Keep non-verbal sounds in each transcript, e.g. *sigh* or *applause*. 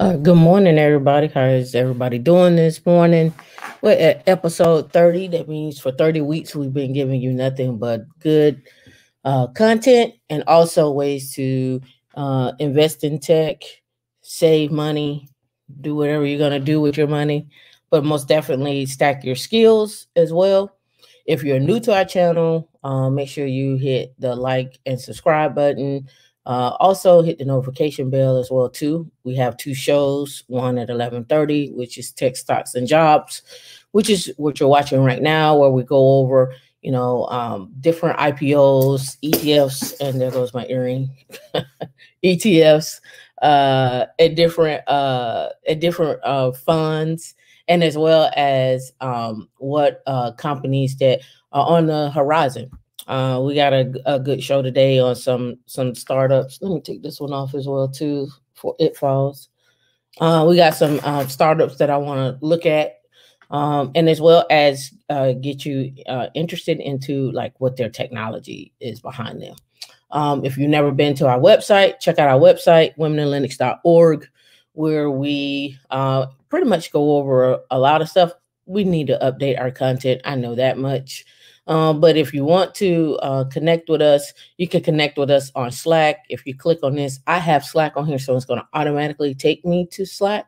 Uh, good morning, everybody. How is everybody doing this morning? We're at episode 30. That means for 30 weeks, we've been giving you nothing but good uh, content and also ways to uh, invest in tech, save money, do whatever you're going to do with your money, but most definitely stack your skills as well. If you're new to our channel, uh, make sure you hit the like and subscribe button. Uh, also hit the notification bell as well too. We have two shows, one at 11:30, which is tech stocks and jobs, which is what you're watching right now, where we go over, you know, um, different IPOs, ETFs, and there goes my earring, *laughs* ETFs, uh, at different uh, at different uh, funds, and as well as um, what uh, companies that are on the horizon. Uh, we got a, a good show today on some some startups. Let me take this one off as well too for it falls. Uh, we got some uh, startups that I want to look at, um, and as well as uh, get you uh, interested into like what their technology is behind them. Um, if you've never been to our website, check out our website, womeninlinux.org, where we uh, pretty much go over a, a lot of stuff. We need to update our content. I know that much. Um, but if you want to uh, connect with us, you can connect with us on Slack. If you click on this, I have Slack on here, so it's going to automatically take me to Slack.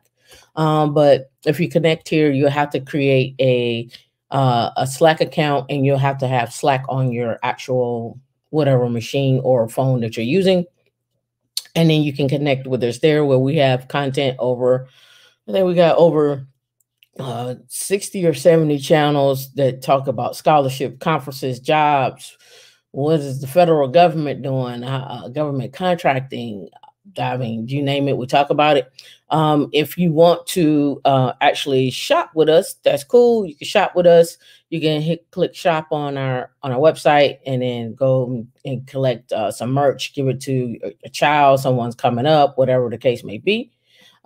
Um, but if you connect here, you'll have to create a uh, a Slack account, and you'll have to have Slack on your actual whatever machine or phone that you're using. And then you can connect with us there, where we have content over. I think we got over uh, 60 or 70 channels that talk about scholarship, conferences, jobs. What is the federal government doing? Uh, government contracting. diving, you name it, we talk about it. Um, if you want to uh, actually shop with us, that's cool. You can shop with us. You can hit click shop on our on our website, and then go and collect uh, some merch. Give it to a child, someone's coming up, whatever the case may be.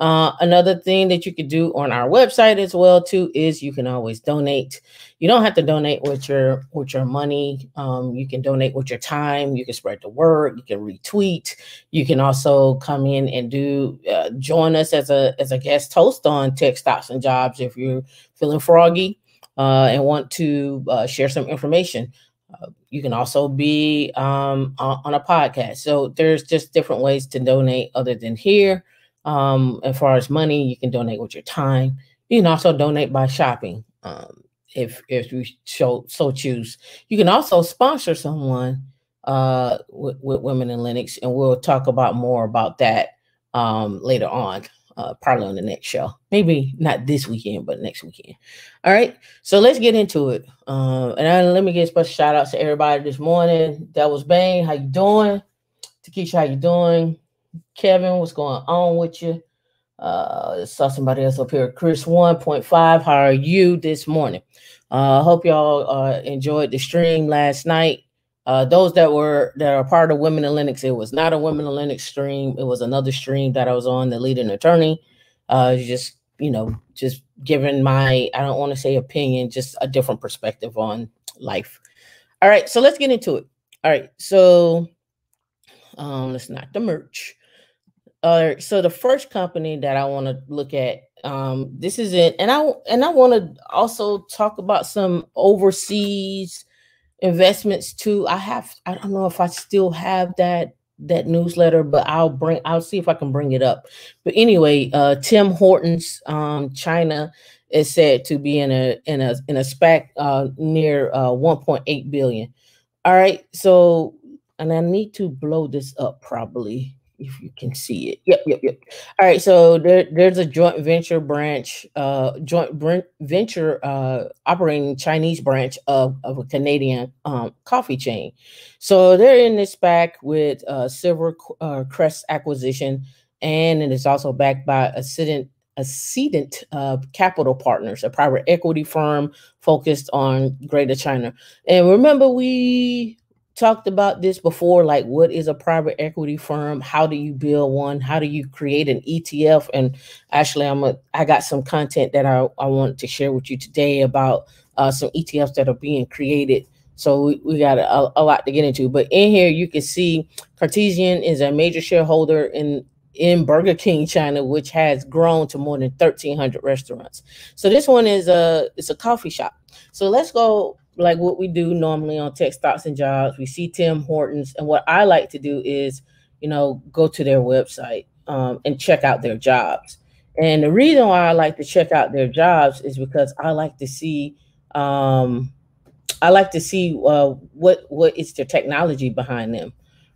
Uh, another thing that you could do on our website as well too is you can always donate. You don't have to donate with your with your money. Um, you can donate with your time. You can spread the word. You can retweet. You can also come in and do uh, join us as a as a guest host on Tech Stocks and Jobs if you're feeling froggy uh, and want to uh, share some information. Uh, you can also be um, on, on a podcast. So there's just different ways to donate other than here. Um, as far as money, you can donate with your time. You can also donate by shopping, um, if if you so so choose. You can also sponsor someone uh, with, with Women in Linux, and we'll talk about more about that um, later on, uh, probably on the next show. Maybe not this weekend, but next weekend. All right, so let's get into it. Uh, and I, let me get special shout outs to everybody this morning. That was Bane. How you doing? Takesha, how you doing? Kevin, what's going on with you? Uh, saw somebody else up here. Chris 1.5, how are you this morning? Uh, hope y'all uh, enjoyed the stream last night. Uh, those that were that are part of Women in Linux, it was not a Women in Linux stream. It was another stream that I was on, the leading attorney. Uh, just you know, just giving my I don't want to say opinion, just a different perspective on life. All right, so let's get into it. All right, so um, let's not the merch. Uh, so the first company that I want to look at, um, this is it, and I and I want to also talk about some overseas investments too. I have I don't know if I still have that that newsletter, but I'll bring I'll see if I can bring it up. But anyway, uh, Tim Hortons, um, China is said to be in a in a in a SPAC uh, near uh, 1.8 billion. All right, so and I need to blow this up probably if you can see it. Yep, yep, yep. All right, so there, there's a joint venture branch, uh, joint venture uh, operating Chinese branch of, of a Canadian um, coffee chain. So they're in this back with uh, Silver uh, Crest acquisition, and it is also backed by a Ascendant Ascendant uh, Capital Partners, a private equity firm focused on Greater China. And remember, we talked about this before like what is a private equity firm? How do you build one? How do you create an etf and actually i'm a i got some content that i, I want to share with you today about uh, some etfs that are being created. So we, we got a, a lot to get into. But in here you can see cartesian is a major shareholder in in Burger King China, which has grown to more than 1,300 restaurants. So this one is a it's a coffee shop. So let's go like what we do normally on Tech Stocks and Jobs. We see Tim Hortons, and what I like to do is, you know, go to their website um, and check out their jobs. And the reason why I like to check out their jobs is because I like to see, um, I like to see uh, what what is the technology behind them,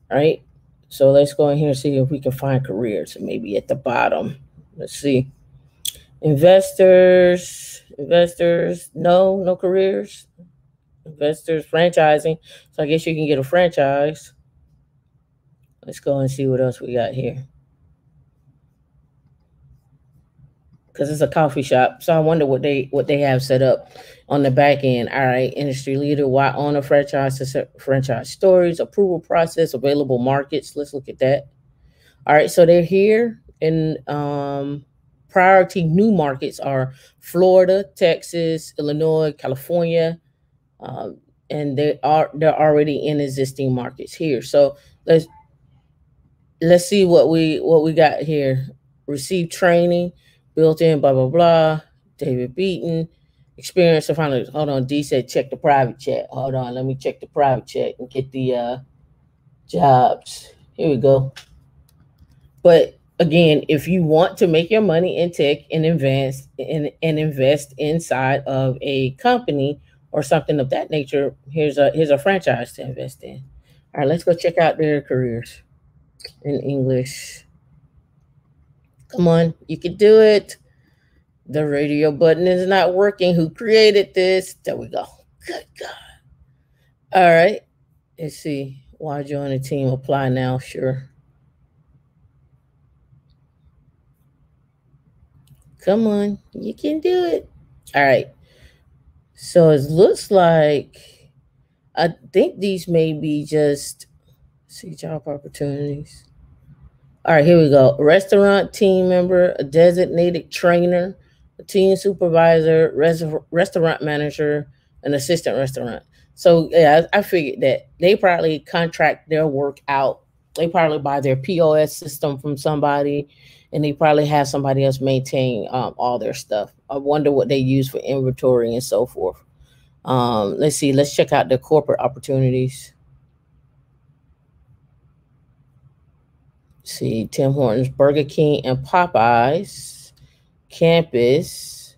right? So let's go in here and see if we can find careers. Maybe at the bottom. Let's see. Investors, investors, no, no careers. Investors, franchising. So I guess you can get a franchise. Let's go and see what else we got here. because it's a coffee shop. So I wonder what they what they have set up on the back end. All right, industry leader, why owner franchise franchise stories, approval process, available markets. Let's look at that. All right, so they're here in um, priority new markets are Florida, Texas, Illinois, California, um, and they are they're already in existing markets here. So let's let's see what we what we got here. Receive training built in, blah, blah, blah. David Beaton, experience of finally. Hold on, D said check the private chat. Hold on, let me check the private chat and get the uh, jobs. Here we go. But again, if you want to make your money in tech and invest and, and invest inside of a company or something of that nature, here's a here's a franchise to invest in. All right, let's go check out their careers in English. Come on, you can do it. The radio button is not working. Who created this? There we go. Good God. All right. Let's see. Why join the team? Apply now. Sure. Come on. You can do it. All right. So it looks like I think these may be just see job opportunities. All right, here we go. Restaurant team member, a designated trainer, a team supervisor, res- restaurant manager, an assistant restaurant. So yeah, I, I figured that they probably contract their work out. They probably buy their POS system from somebody, and they probably have somebody else maintain um, all their stuff. I wonder what they use for inventory and so forth. Um, let's see. Let's check out the corporate opportunities. see Tim Hortons, Burger King, and Popeyes campus.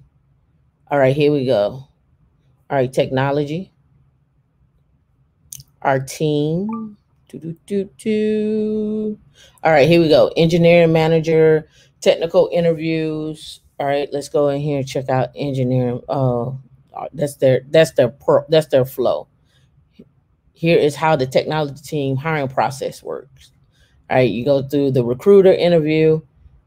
All right, here we go. All right, technology. Our team. All right, here we go. Engineering manager, technical interviews. All right, let's go in here and check out engineering. Oh, that's their that's their that's their flow. Here is how the technology team hiring process works. All right, you go through the recruiter interview,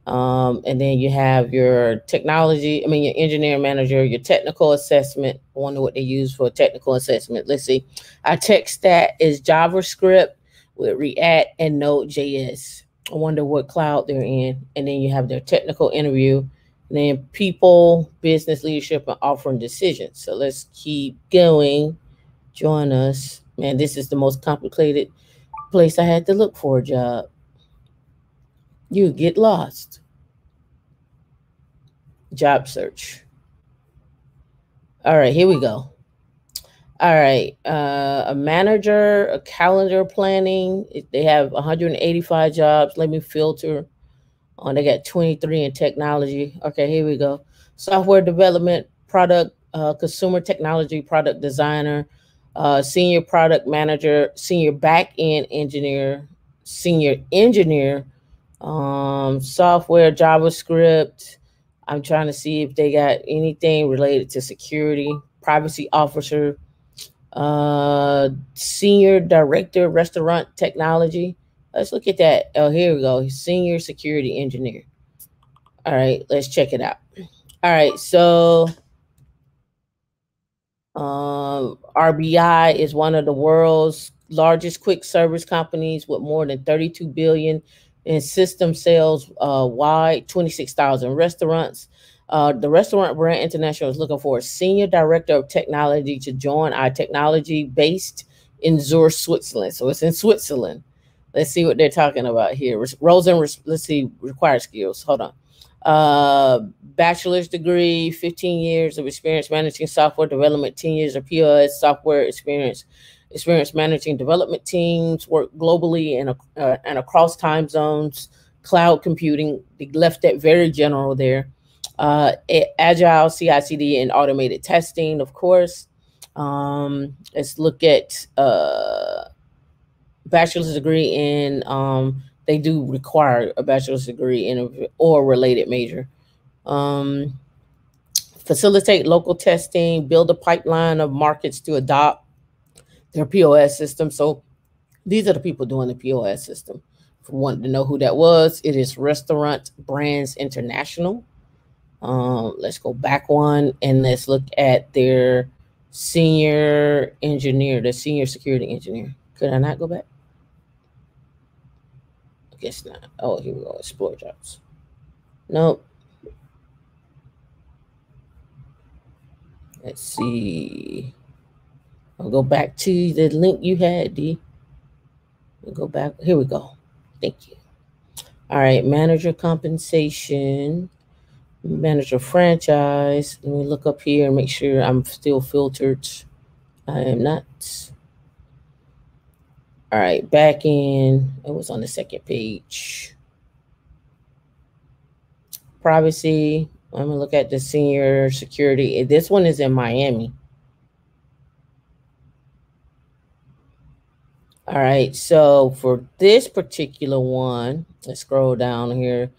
um, and then you have your technology, I mean, your engineering manager, your technical assessment. I wonder what they use for technical assessment. Let's see. Our tech stack is JavaScript with React and Node.js. I wonder what cloud they're in. And then you have their technical interview, and then people, business leadership, and offering decisions. So let's keep going. Join us. Man, this is the most complicated place I had to look for a job. You get lost. Job search. All right, here we go. All right, uh, a manager, a calendar planning. They have 185 jobs. Let me filter. Oh, they got 23 in technology. Okay, here we go. Software development, product, uh, consumer technology, product designer, uh, senior product manager, senior back end engineer, senior engineer, um, software, JavaScript. I'm trying to see if they got anything related to security, privacy officer, uh, senior director, restaurant technology. Let's look at that. Oh, here we go. Senior security engineer. All right, let's check it out. All right, so um, RBI is one of the world's largest quick service companies with more than 32 billion in system sales uh, wide, 26,000 restaurants. Uh, the Restaurant Brand International is looking for a senior director of technology to join our technology based in Zurich, Switzerland. So it's in Switzerland. let's see what they're talking about here. Roles and let's see required skills. Hold on. Uh, bachelor's degree, 15 years of experience managing software development, 10 years of POS software experience, experience managing development teams, work globally and, uh, and across time zones, cloud computing. They left that very general there. Uh, agile, CI/CD, and automated testing, of course. Um, let's look at uh, bachelor's degree in um, they do require a bachelor's degree in a or related major. Um, facilitate local testing, build a pipeline of markets to adopt their POS system. So these are the people doing the POS system. If you want to know who that was, it is Restaurant Brands International. Um, let's go back one and let's look at their senior engineer, the senior security engineer. Could I not go back? I guess not. Oh, here we go. Explore jobs. Nope. Let's see. I'll go back to the link you had, D. We'll go back. Here we go. Thank you. All right, manager compensation, manager franchise. Let me look up here and make sure I'm still filtered. I am not. All right, back in, it was on the second page. Privacy. I'm gonna look at the senior security. This one is in Miami. All right, so for this particular one, let's scroll down here.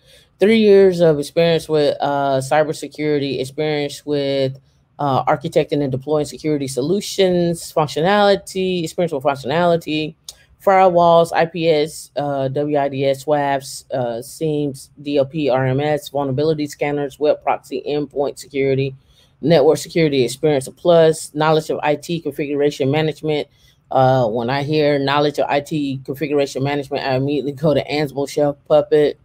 Three years of experience with uh, cybersecurity, experience with uh, architecting and deploying security solutions, functionality, experience with functionality, firewalls, IPS, uh, WIDS, WAFs, uh, SIEMs, DLP, RMS, vulnerability scanners, web proxy, endpoint security, network security experience, plus, knowledge of IT configuration management. Uh, when I hear knowledge of IT configuration management, I immediately go to Ansible Chef Puppet,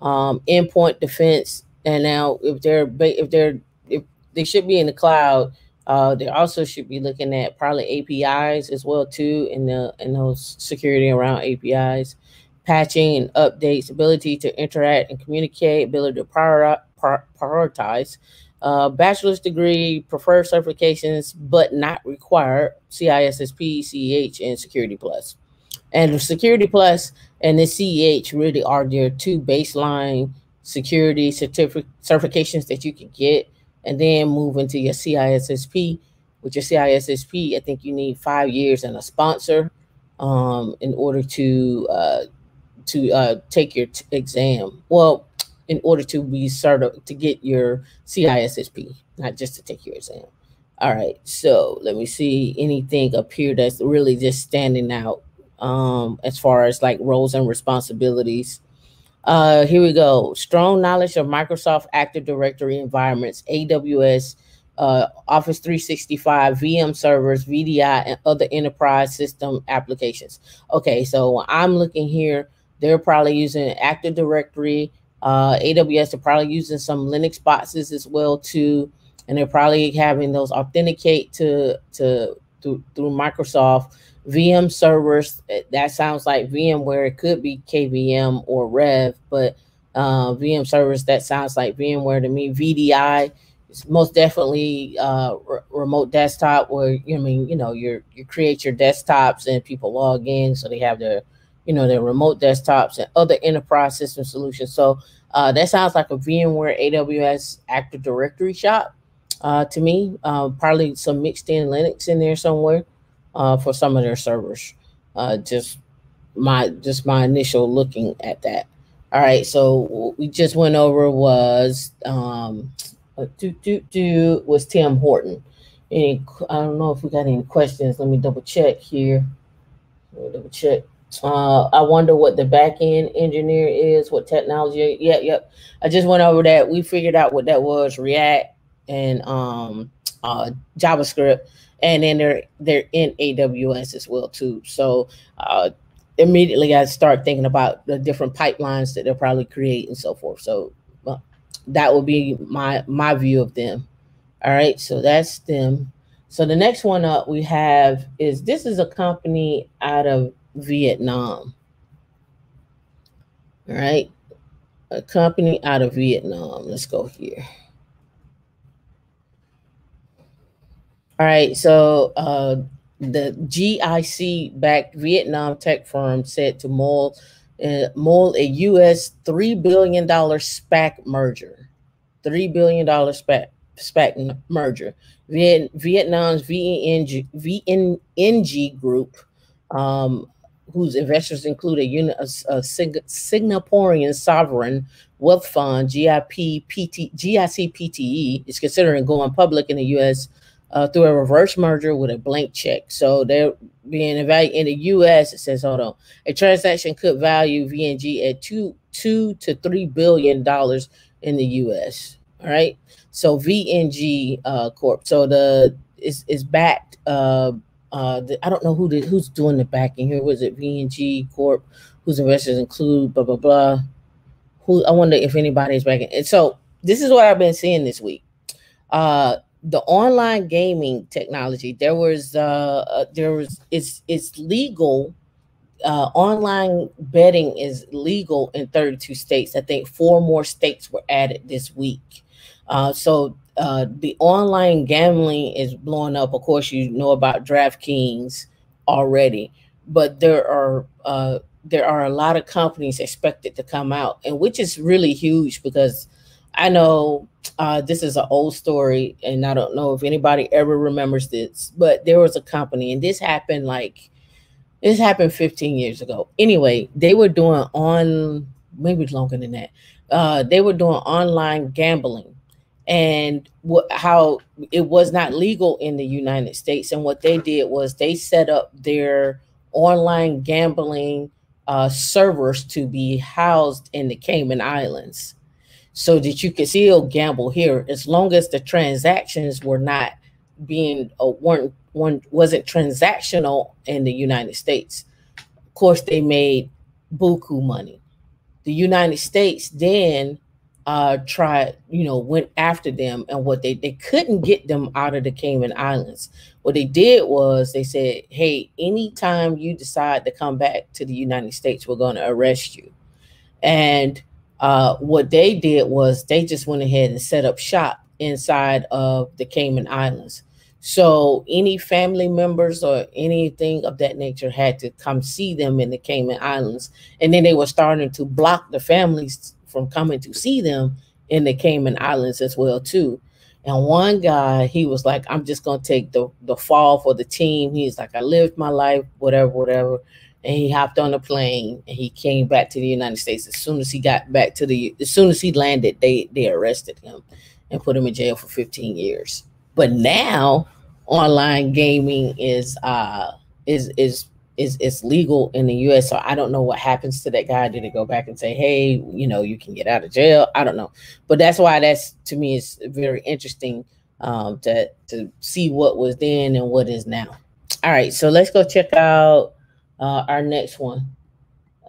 um, endpoint defense. And now if they're if they're if they should be in the cloud, uh, they also should be looking at probably APIs as well too, in the in those security around APIs, patching and updates, ability to interact and communicate, ability to prior, prioritize. Uh, bachelor's degree, preferred certifications, but not required. CISSP, CEH, and Security Plus. And Security Plus and the CEH really are your two baseline security certific- certifications that you can get and then move into your CISSP. With your CISSP, I think you need five years and a sponsor um, in order to uh, to uh, take your t- exam. Well, in order to be certified to get your CISSP, not just to take your exam. All right, so let me see anything up here that's really just standing out um, as far as like roles and responsibilities. Uh, here we go. Strong knowledge of Microsoft Active Directory environments, AWS, uh, Office 365, VM servers, VDI, and other enterprise system applications. Okay, so I'm looking here. They're probably using Active Directory. Uh, AWS are probably using some Linux boxes as well too, and they're probably having those authenticate to to through, through Microsoft VM servers, eh, that sounds like VMware. It could be KVM or Rev, but uh, VM servers, that sounds like VMware to me. VDI is most definitely uh, remote desktop where, you I mean, you know, you you create your desktops and people log in. So they have their, you know, their remote desktops and other enterprise system solutions. So uh, that sounds like a VMware AWS Active Directory shop uh, to me. Uh, probably some mixed in Linux in there somewhere uh, for some of their servers. Uh, just my just my initial looking at that. All right, so we just went over was um, do do do was Tim Horton. Any I don't know if we got any questions. Let me double check here. double check. Uh, I wonder what the back end engineer is, what technology. Yep, yep. I just went over that. We figured out what that was React and um, uh, JavaScript and then they're they're in AWS as well too. So uh, immediately I start thinking about the different pipelines that they'll probably create and so forth. So well, that will be my my view of them. All right, so that's them. So the next one up we have is this is a company out of Vietnam. All right. A company out of Vietnam. Let's go here. All right. So uh, the GIC backed Vietnam tech firm said to mull, uh, a US $3 billion SPAC merger. $3 billion SPAC, SPAC merger. Viet, Vietnam's VNG, VNG group um, whose investors include a, unit, a, a Singaporean sovereign wealth fund, GIP PT, GIC PTE, is considering going public in the U.S. Uh, through a reverse merger with a blank check. So they're being evaluated in the U.S. It says, hold on, a transaction could value VNG at two two to three billion dollars in the U.S. All right. So VNG uh, Corp. So the is is backed uh, uh, the, I don't know who the, who's doing the backing here. Was it VNG Corp? Whose investors include blah blah blah. Who I wonder if anybody's backing. And so this is what I've been seeing this week. Uh, the online gaming technology. There was uh, uh there was it's it's legal. Uh, online betting is legal in 32 states. I think four more states were added this week. Uh, so uh, the online gambling is blowing up. Of course, you know about DraftKings already, but there are uh, there are a lot of companies expected to come out, and which is really huge because I know uh, this is an old story, and I don't know if anybody ever remembers this, but there was a company, and this happened like this happened 15 years ago. Anyway, they were doing on maybe longer than that. Uh, they were doing online gambling and how it was not legal in the United States. And what they did was they set up their online gambling uh, servers to be housed in the Cayman Islands, so that you could still gamble here as long as the transactions were not being uh, weren't one wasn't transactional in the United States. Of course, they made buku money. The United States then uh tried you know went after them and what they they couldn't get them out of the cayman islands what they did was they said hey anytime you decide to come back to the united states we're going to arrest you and uh what they did was they just went ahead and set up shop inside of the cayman islands so any family members or anything of that nature had to come see them in the cayman islands and then they were starting to block the families from coming to see them in the Cayman Islands as well too. And one guy, he was like, "I'm just gonna take the the fall for the team." He's like, "I lived my life, whatever, whatever." And he hopped on a plane and he came back to the United States. As soon as he got back to the, as soon as he landed, they they arrested him and put him in jail for 15 years. But now, online gaming is uh is is is is legal in the US. So I don't know what happens to that guy. Did it go back and say, hey, you know, you can get out of jail? I don't know. But that's why that's to me is very interesting um to to see what was then and what is now. All right, so let's go check out uh our next one.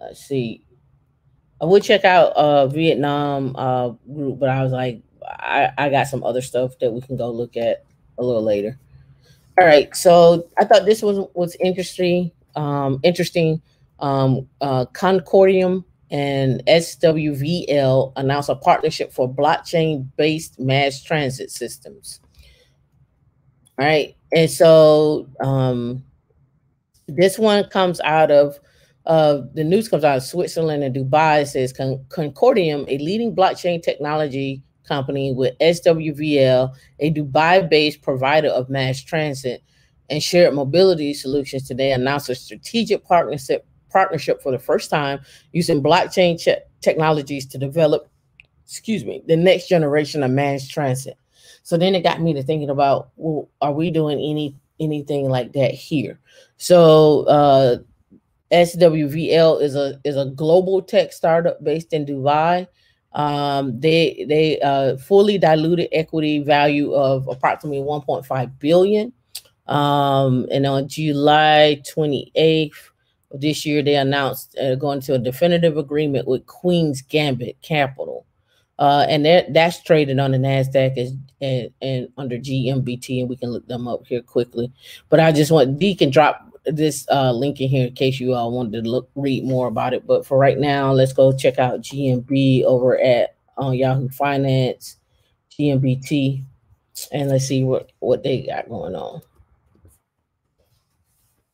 Let's see. I would check out uh Vietnam uh group, but I was like, I, I got some other stuff that we can go look at a little later. All right, so I thought this was was interesting um, interesting. Um, uh, Concordium and SWVL announced a partnership for blockchain-based mass transit systems. All right, and so um, this one comes out of uh, the news comes out of Switzerland and Dubai. It says Con- Concordium, a leading blockchain technology company with SWVL, a Dubai-based provider of mass transit, and shared mobility solutions today announced a strategic partnership partnership for the first time using blockchain technologies to develop excuse me the next generation of mass transit so then it got me to thinking about well are we doing any anything like that here. So uh swvl is a is a global tech startup based in dubai. Um they they uh fully diluted equity value of approximately 1.5 billion. Um, and on July 28th of this year, they announced uh, going to a definitive agreement with Queen's Gambit Capital. Uh, and that, that's traded on the NASDAQ as, and, and under GMBT, and we can look them up here quickly. But I just want, D can drop this uh, link in here in case you all wanted to look read more about it. But for right now, let's go check out GMB over at on Yahoo Finance, GMBT, and let's see what what they got going on.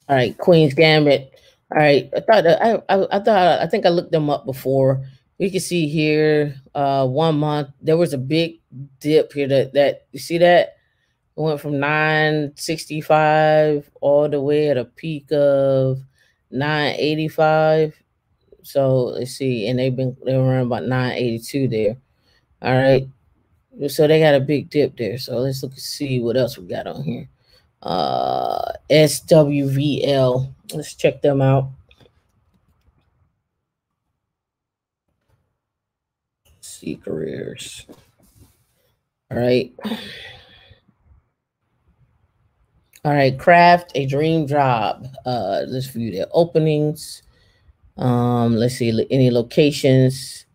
All right, Queen's Gambit. All right, I thought I, I, I thought I think I looked them up before. You can see here, uh, one month there was a big dip here. That that you see that it went from 965 all the way at a peak of 985. So let's see, and they've been they were around about 982 there. All right. So they got a big dip there. So let's look and see what else we got on here. Uh SWVL. Let's check them out. Careers. All right. All right, craft a dream job. Uh, let's view the openings. Um, let's see any locations.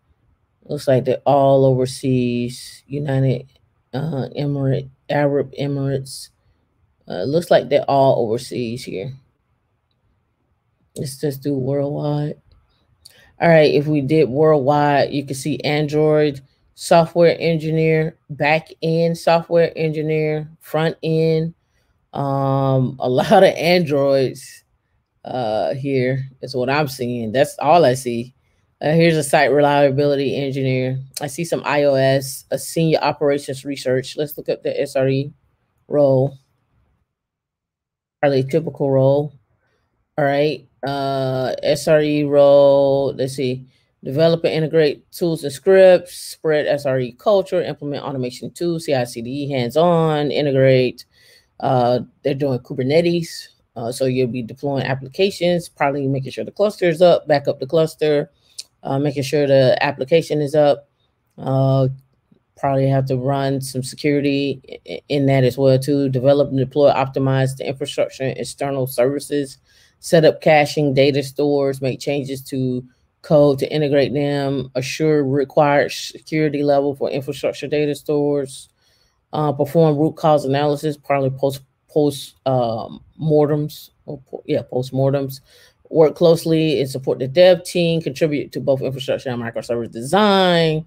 Looks like they're all overseas. United uh, Emirate, Arab Emirates. Uh, looks like they're all overseas here. Let's just do worldwide. All right, if we did worldwide, you can see Android software engineer, back end software engineer, front end, um, a lot of Androids uh, here is what I'm seeing. That's all I see. Uh, here's a site reliability engineer. I see some iOS, a senior operations research. Let's look at the SRE role. Probably typical role. All right. Uh, SRE role. Let's see. Develop and integrate tools and scripts, spread SRE culture, implement automation tools, CI/CD, hands-on, integrate, uh, they're doing Kubernetes. Uh, so you'll be deploying applications, probably making sure the cluster is up, back up the cluster, uh, making sure the application is up. Uh, probably have to run some security in that as well too. Develop and deploy, optimize the infrastructure and external services, set up caching, data stores, make changes to code to integrate them, assure required security level for infrastructure data stores, uh, perform root cause analysis, probably post post um, mortems, or yeah, post mortems. Work closely and support the dev team. Contribute to both infrastructure and microservice design.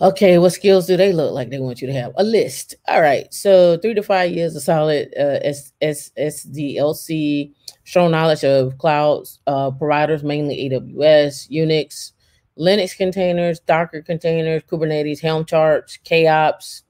Okay, what skills do they look like? They want you to have a list. All right, so three to five years of solid uh, S- S- SDLC, strong knowledge of cloud uh, providers, mainly AWS, Unix, Linux containers, Docker containers, Kubernetes, Helm charts, KOps,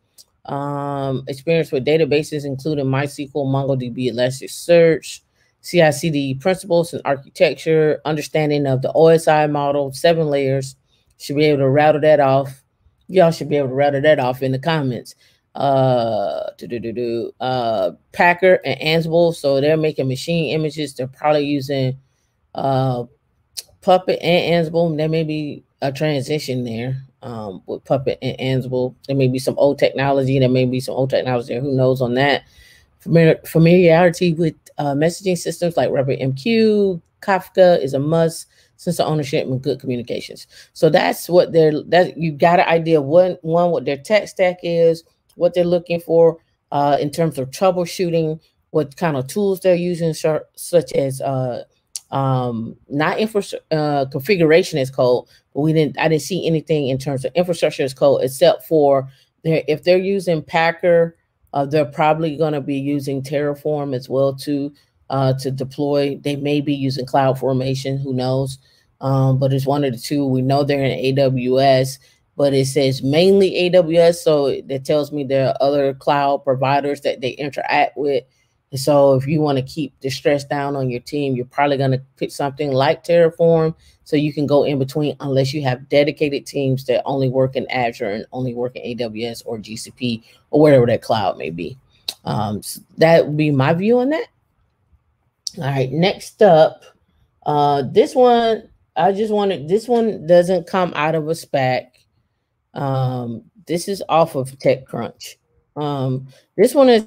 um, experience with databases, including MySQL, MongoDB, Elasticsearch, CI/CD principles and architecture, understanding of the OSI model, seven layers. Should be able to rattle that off. Y'all should be able to rattle that off in the comments. Uh, do do do. Uh, Packer and Ansible. So they're making machine images. They're probably using uh, Puppet and Ansible. There may be a transition there um, with Puppet and Ansible. There may be some old technology. There may be some old technology. There. Who knows on that? Familiarity with uh, messaging systems like RabbitMQ, Kafka is a must. Sense of ownership and good communications. So that's what they're that you got an idea one one what their tech stack is, what they're looking for uh, in terms of troubleshooting, what kind of tools they're using, such as uh, um, not infrastructure uh, configuration as code, but we didn't. I didn't see anything in terms of infrastructure as code except for their, if they're using Packer, uh, they're probably going to be using Terraform as well too uh, to deploy. They may be using Cloud Formation. Who knows? Um, but it's one of the two. We know they're in AWS, but it says mainly AWS, so that tells me there are other cloud providers that they interact with and so if you want to keep the stress down on your team, you're probably going to pick something like Terraform so you can go in between unless you have dedicated teams that only work in Azure and only work in AWS or GCP or whatever that cloud may be. Um, so that would be my view on that. All right, next up, uh, this one, I just wanted, this one doesn't come out of a SPAC. Um, this is off of TechCrunch. Um, this one is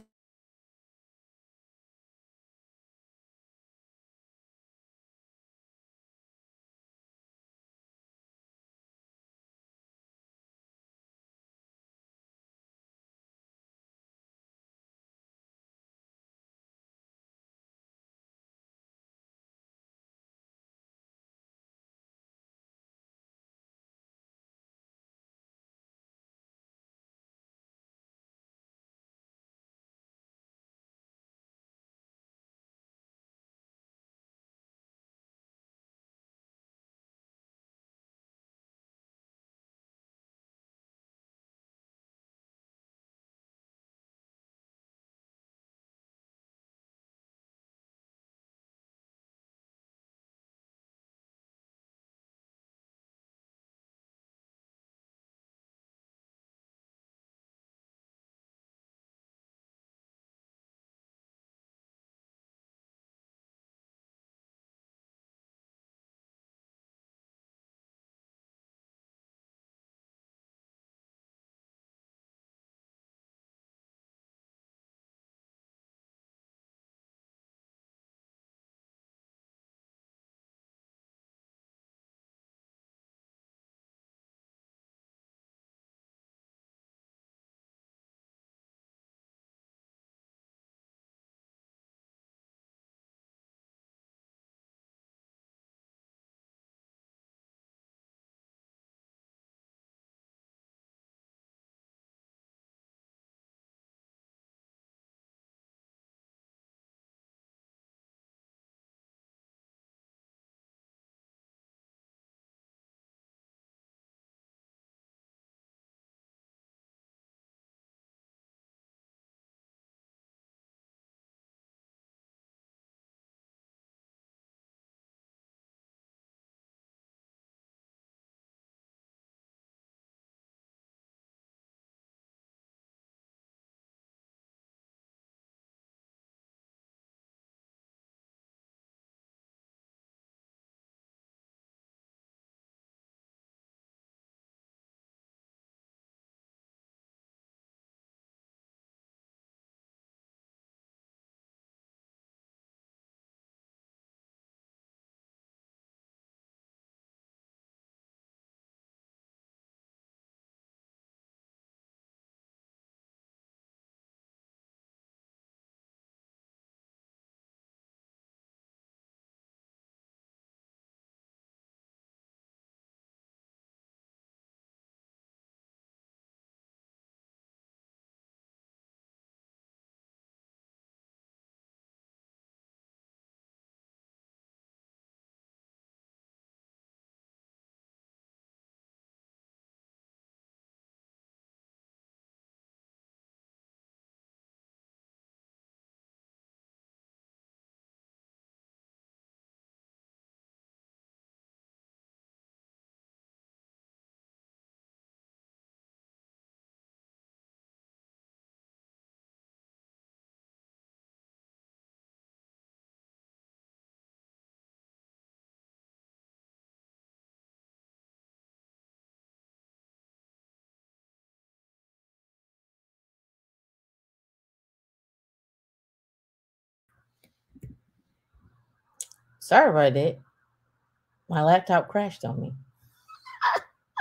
Sorry about that. My laptop crashed on me.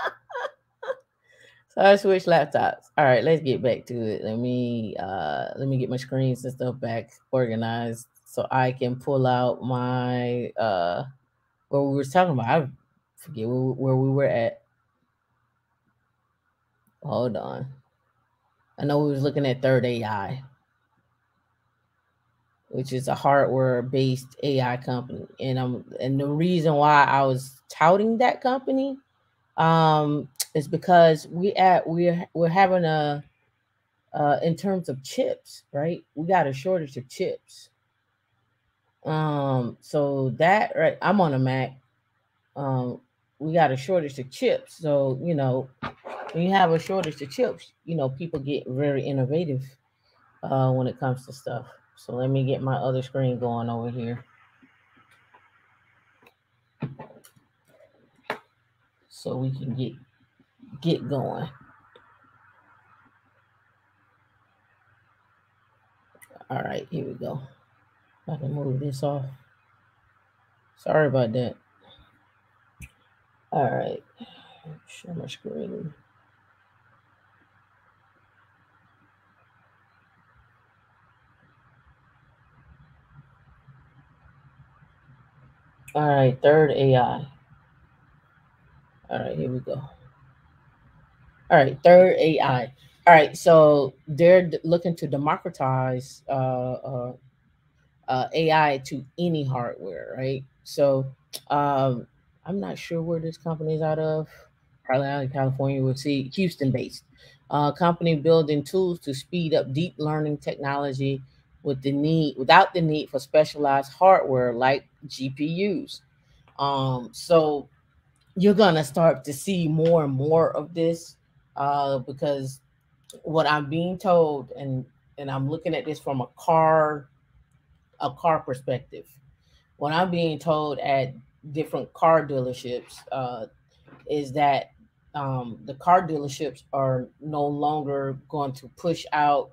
*laughs* so I switched laptops. All right, let's get back to it. Let me uh let me get my screens and stuff back organized so I can pull out my uh what we were talking about. I forget where, where we were at. Hold on. I know we was looking at ThirdAI, which is a hardware-based AI company, and um, and the reason why I was touting that company, um, is because we at we're we're having a, uh, in terms of chips, right? We got a shortage of chips. Um, so that right, I'm on a Mac. Um, we got a shortage of chips, so you know when you have a shortage of chips, you know, people get very innovative uh, when it comes to stuff. So let me get my other screen going over here. So we can get get going. All right, here we go. I can move this off. Sorry about that. All right, share my screen. All right, ThirdAI. All right, here we go. All right, ThirdAI. All right, so they're looking to democratize uh, uh, uh, AI to any hardware, right? So um, I'm not sure where this company is out of. Probably out of California. We'll see Houston based. Uh, company building tools to speed up deep learning technology with the need without the need for specialized hardware like GPUs. Um, so you're gonna start to see more and more of this uh, because what I'm being told, and and I'm looking at this from a car a car perspective. What I'm being told at different car dealerships uh, is that um, the car dealerships are no longer going to push out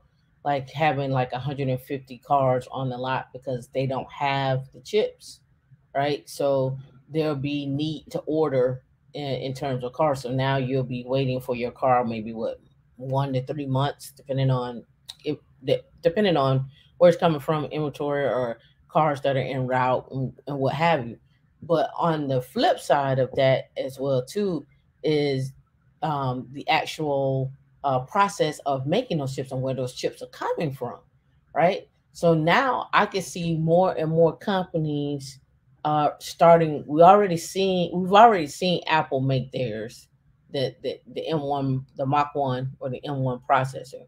like having like 150 cars on the lot because they don't have the chips, right? So there'll be need to order in, in terms of cars. So now you'll be waiting for your car maybe what one to three months, depending on if depending on where it's coming from, inventory or cars that are en route and, and what have you. But on the flip side of that as well too is um, the actual uh, process of making those chips and where those chips are coming from, right? So now I can see more and more companies uh, starting. We already seen we've already seen Apple make theirs, the the, the M1, the Mach one or the M1 processor.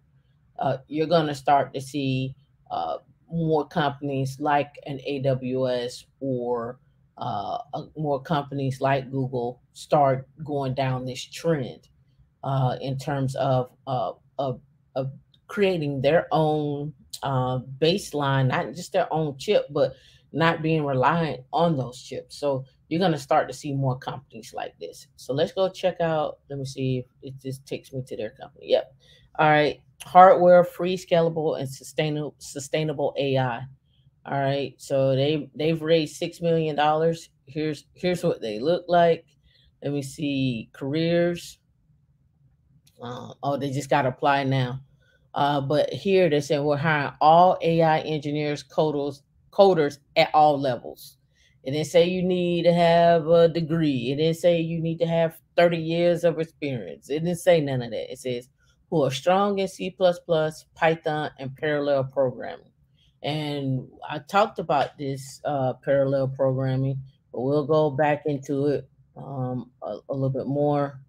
Uh, you're gonna start to see uh, more companies like an AWS or uh, more companies like Google start going down this trend uh, in terms of, uh, of, of creating their own uh, baseline, not just their own chip, but not being reliant on those chips. So you're going to start to see more companies like this. So let's go check out. Let me see if it just takes me to their company. Yep. All right. Hardware free, scalable, and sustainable sustainable AI. All right. So they they've raised six million dollars. Here's here's what they look like. Let me see careers. Uh, oh, they just got to apply now. Uh, but here they say we're hiring all AI engineers, coders, coders at all levels. It didn't say you need to have a degree. It didn't say you need to have 30 years of experience. It didn't say none of that. It says who are strong in C, Python, and parallel programming. And I talked about this uh, parallel programming, but we'll go back into it um, a, a, little bit more.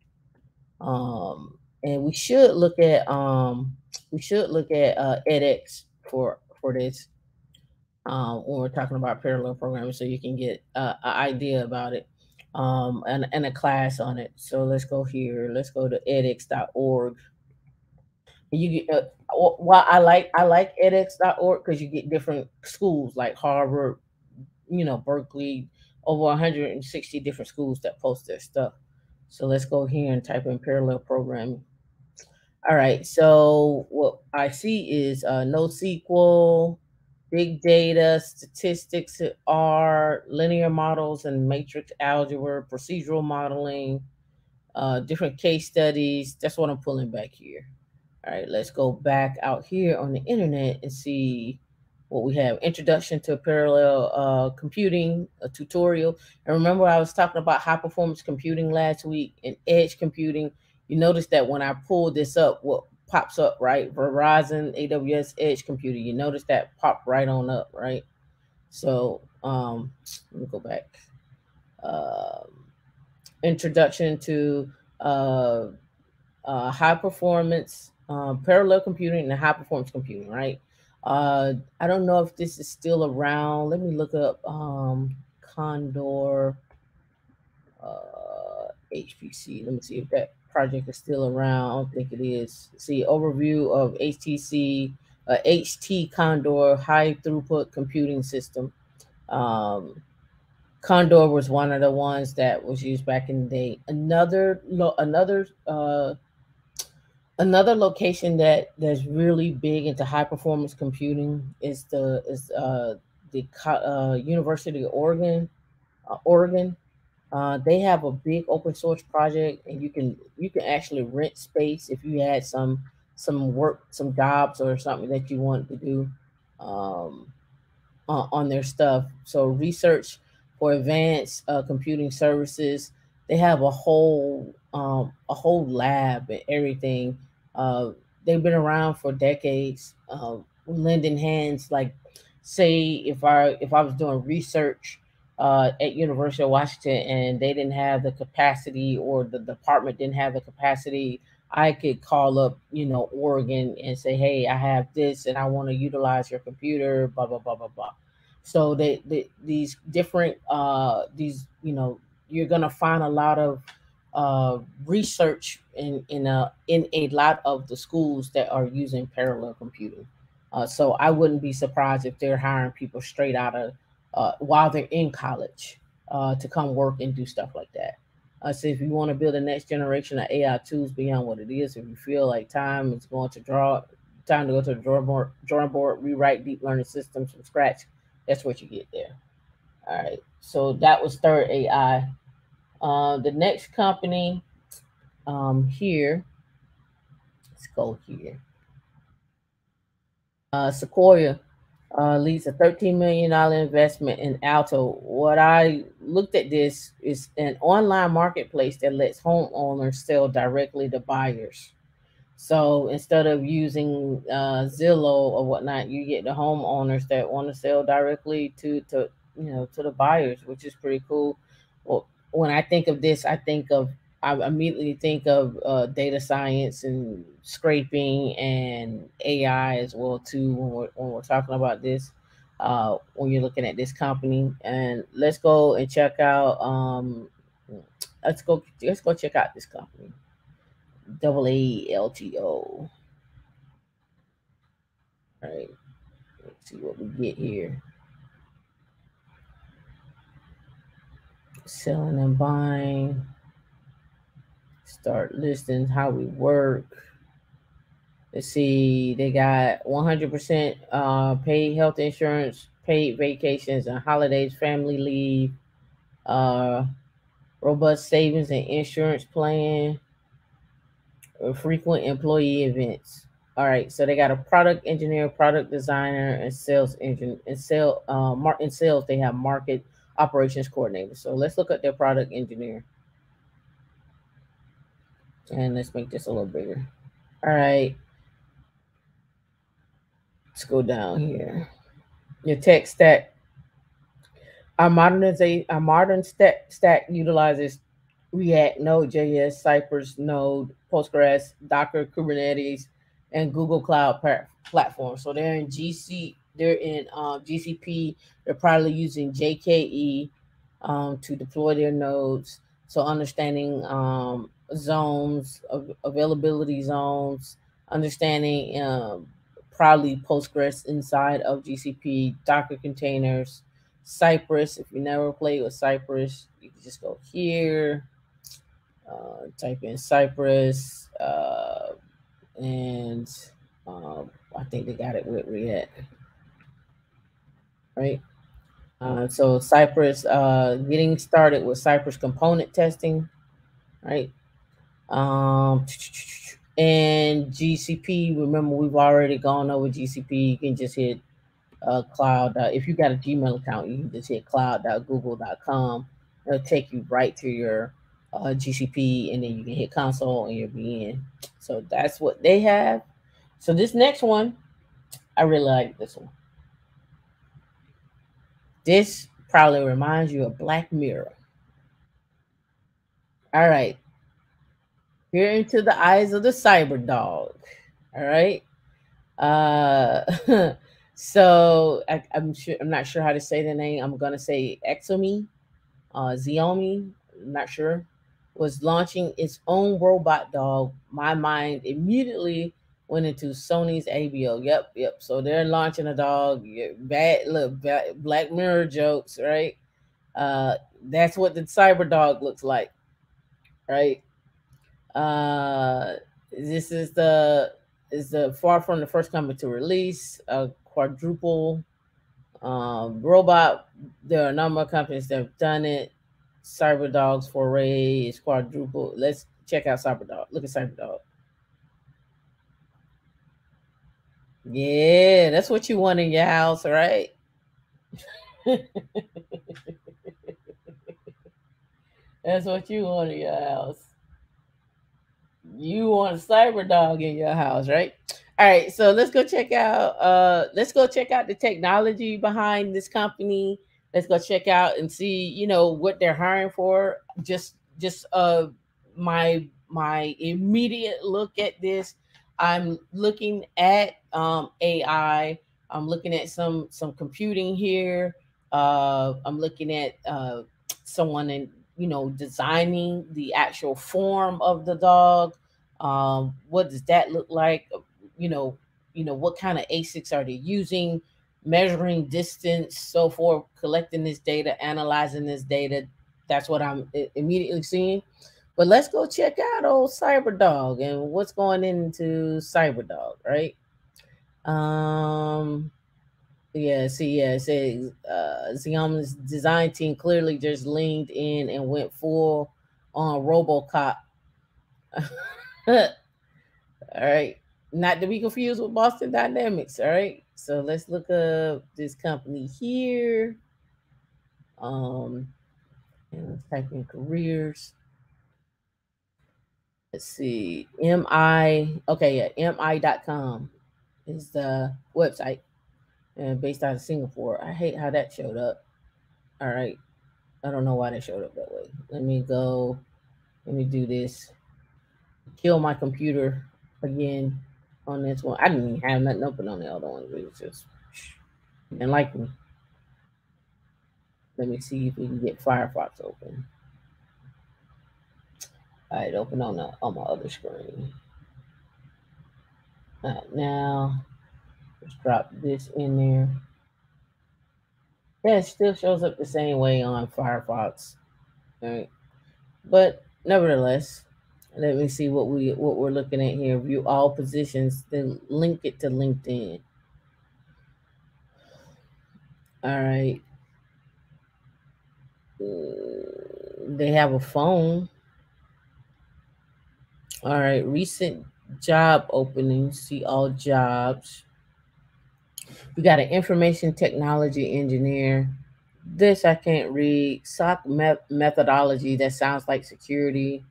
Um, and we should look at um we should look at uh edX for for this um when we're talking about parallel programming so you can get uh, an idea about it um and, and a class on it. So let's go here. Let's go to edX.org you get uh, well i like i like edX.org because you get different schools like harvard you know berkeley over 160 different schools that post their stuff. So let's go here and type in parallel programming all right. So what I see is uh, NoSQL, big data, statistics, R, linear models, and matrix algebra, procedural modeling, uh, different case studies. That's what I'm pulling back here. All right, let's go back out here on the internet and see what we have. Introduction to parallel uh, computing, a tutorial. And remember, I was talking about high performance computing last week and edge computing. You notice that when I pull this up, what pops up, right? Verizon, AWS, edge computer. You notice that pop right on up, right? So um, let me go back. Uh, introduction to uh, uh, high performance um, parallel computing and high performance computing, right? Uh, I don't know if this is still around. Let me look up um, Condor uh, HPC. Let me see if that project is still around. I don't think it is. See, overview of HTC, uh, HT Condor high throughput computing system. Um, Condor was one of the ones that was used back in the day. Another, another uh, another location that that's really big into high performance computing is the is uh, the uh, University of Oregon. Uh, Oregon, uh, they have a big open source project, and you can you can actually rent space if you had some some work, some jobs or something that you want to do um, on, on their stuff. So research for advanced uh, computing services. They have a whole um, a whole lab and everything uh, they've been around for decades, uh, lending hands. Like, say if I if I was doing research uh, at University of Washington and they didn't have the capacity or the department didn't have the capacity, I could call up, you know, Oregon and say, "Hey, I have this and I want to utilize your computer." Blah blah blah blah blah. So they, they these different uh, these you know you're gonna find a lot of uh, research in in a in a lot of the schools that are using parallel computing. Uh, so I wouldn't be surprised if they're hiring people straight out of uh, while they're in college uh, to come work and do stuff like that. I so if you want to build the next generation of AI tools beyond what it is, if you feel like time is going to draw time to go to the drawing board, drawing board, rewrite deep learning systems from scratch, that's what you get there. All right. So that was ThirdAI. Uh, the next company um, here, let's go here. Uh, Sequoia uh, leads a $13 million investment in Aalto. What I looked at this is an online marketplace that lets homeowners sell directly to buyers. So instead of using uh, Zillow or whatnot, you get the homeowners that want to sell directly to to you know to the buyers, which is pretty cool. Well, when I think of this, I think of I immediately think of uh, data science and scraping and AI as well too when we're when we're talking about this. Uh, when you're looking at this company, and let's go and check out. Um, let's go. Let's go check out this company. Double A L T O. All right. Let's see what we get here. selling and buying, start listing how we work. Let's see, they got 100% uh, paid health insurance, paid vacations and holidays, family leave, uh, robust savings and insurance plan, uh, frequent employee events. All right, so they got a product engineer, product designer, and sales engine. And sell, uh, mar- in sales, they have market operations coordinator. So let's look at their product engineer. And let's make this a little bigger. All right. Let's go down here. Your tech stack. Our modernization, our modern stack stack utilizes React, Node.js, Cypress, Node, Postgres, Docker, Kubernetes, and Google Cloud platform. So they're in GC, they're in um, GCP. They're probably using GKE um, to deploy their nodes. So understanding um, zones, av- availability zones, understanding um, probably Postgres inside of GCP, Docker containers, Cypress. If you never played with Cypress, you can just go here, uh, type in Cypress, uh, and um, I think they got it with React. right? Uh, so Cypress, uh, getting started with Cypress component testing, right? Um, and GCP. Remember, we've already gone over GCP. You can just hit uh, cloud. Uh, if you got a Gmail account, you can just hit cloud.google.com. It'll take you right to your uh, GCP, and then you can hit console, and you'll be in. So that's what they have. So this next one, I really like this one. This probably reminds you of Black Mirror. All right. Peer into the eyes of the cyber dog. All right. Uh *laughs* so I, am sure I'm not sure how to say the name. I'm gonna say Exomi, uh Xiaomi, I'm not sure, was launching its own robot dog. My mind immediately went into Sony's AIBO. Yep, yep. So they're launching a dog. Bad look, bad, Black Mirror jokes, right? Uh, that's what the cyber dog looks like, right? Uh, this is the is the far from the first company to release a quadruped um, robot. There are a number of companies that have done it. Cyberdogs foray is quadruple. Let's check out Cyberdog. Look at Cyberdog. Yeah, that's what you want in your house, right? *laughs* that's what you want in your house. You want a cyber dog in your house, right? All right, so let's go check out uh let's go check out the technology behind this company. Let's go check out and see, you know, what they're hiring for. Just just uh my my immediate look at this I'm looking at um, AI. I'm looking at some some computing here. Uh, I'm looking at uh, someone in you know designing the actual form of the dog. Um, what does that look like? You know, you know what kind of ASICs are they using? Measuring distance, so forth. Collecting this data, analyzing this data. That's what I'm immediately seeing. But let's go check out old Cyberdog and what's going into Cyberdog, right? Um, yeah, see, yeah, it says uh, Xiaomi's design team clearly just leaned in and went full on RoboCop. *laughs* *laughs* all right, not to be confused with Boston Dynamics. All right, so let's look up this company here. Um, and type in careers let's see, MI, okay, yeah, MI.com is the website and based out of Singapore. I hate how that showed up. All right. I don't know why that showed up that way. Let me go. Let me do this. Kill my computer again on this one. I didn't even have nothing open on the other one. It was just didn't like me. Let me see if we can get Firefox open. All right, open on the on my other screen. All right, now let's drop this in there. Yeah, it still shows up the same way on Firefox. All right. But nevertheless, let me see what we what we're looking at here. View all positions, then link it to LinkedIn. All right. Uh, they have a phone. All right, recent job openings. See all jobs. We got an information technology engineer. This I can't read. SOC methodology. That sounds like security.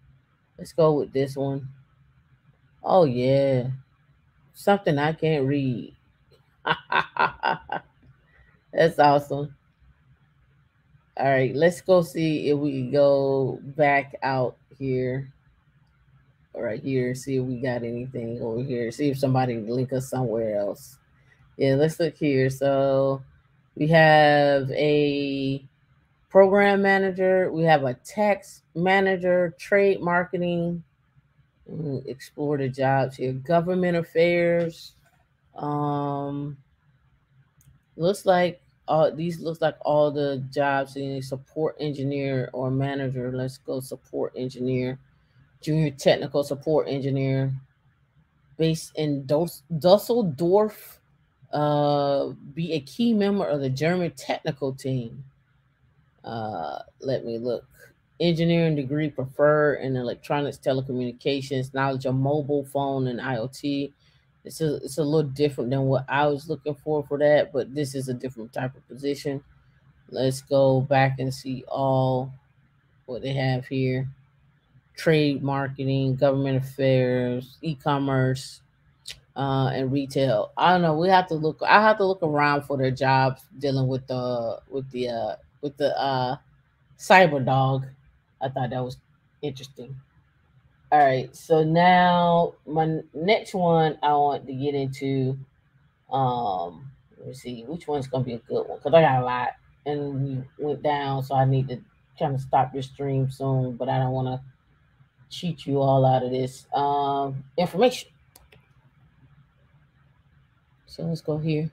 Let's go with this one. Oh yeah, something I can't read. *laughs* That's awesome. All right, let's go see if we go back out here right here, see if we got anything over here, see if somebody link us somewhere else. Yeah, let's look here. So we have a program manager, we have a tax manager, trade marketing, explore the jobs here, government affairs. Um, looks like all these looks like all the jobs in support engineer or manager. Let's go support engineer junior technical support engineer based in Dusseldorf, Uh, be a key member of the German technical team. Uh, let me look. Engineering degree preferred in electronics, telecommunications, knowledge of mobile phone and IoT. It's a, it's a little different than what I was looking for for that, but this is a different type of position. Let's go back and see all what they have here trade marketing, government affairs, e-commerce, uh, and retail. I don't know. We have to look. I have to look around for their jobs dealing with the with the uh, with the uh, cyber dog. I thought that was interesting. All right, so now my next one I want to get into. Um, let me see which one's gonna be a good one because I got a lot and we went down, so I need to kind of stop this stream soon. But I don't want to cheat you all out of this um, information. So let's go here.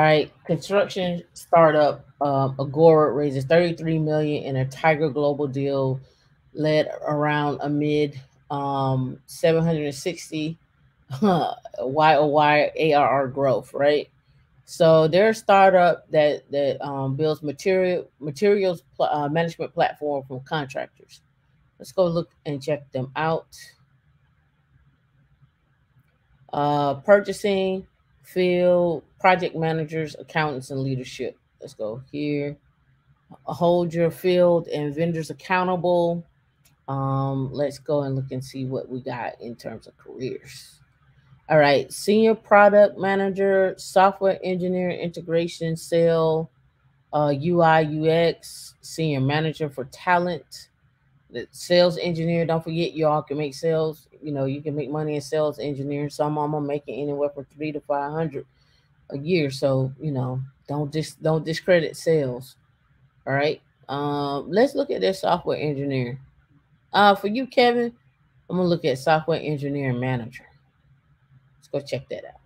All right, construction startup um, Agora raises 33 million in a Tiger Global deal, led around amid um, 760 uh, *laughs* YOY ARR growth. Right, so they're a startup that that um, builds material materials uh, management platform from contractors. Let's go look and check them out. Uh, purchasing, field, project managers, accountants, and leadership. Let's go here. Hold your field and vendors accountable. Um, let's go and look and see what we got in terms of careers. All right, senior product manager, software engineer, integration, sale, uh, UI, UX, senior manager for talent, the sales engineer. Don't forget, y'all can make sales. You know, you can make money in sales engineering. Some of them are making anywhere from three to five hundred a year. So you know, don't just don't discredit sales. All right. Um, let's look at this software engineer. Uh, for you, Kevin, I'm gonna look at software engineer manager. Let's go check that out.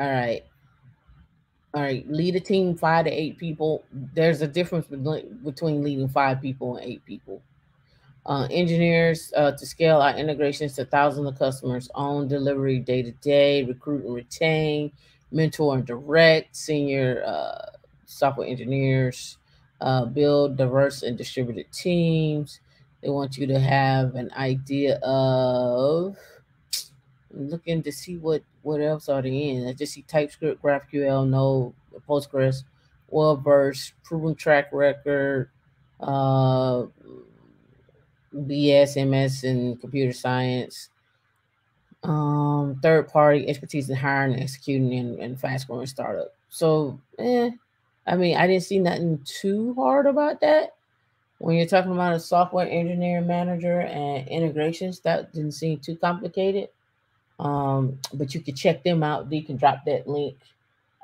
All right. All right, lead a team five to eight people. There's a difference between leading five people and eight people. Uh, engineers uh, to scale our integrations to thousands of customers, own delivery day to day, recruit and retain, mentor and direct, senior uh, software engineers, uh, build diverse and distributed teams. They want you to have an idea of looking to see what what else are they in. I just see TypeScript, GraphQL, Node, Postgres, well-versed, proven track record, uh, BS, MS, and computer science. Um, third party expertise in hiring and executing and, in fast growing startup. So, eh, I mean, I didn't see nothing too hard about that. When you're talking about a software engineer manager and integrations, that didn't seem too complicated. Um, but you can check them out. You can drop that link.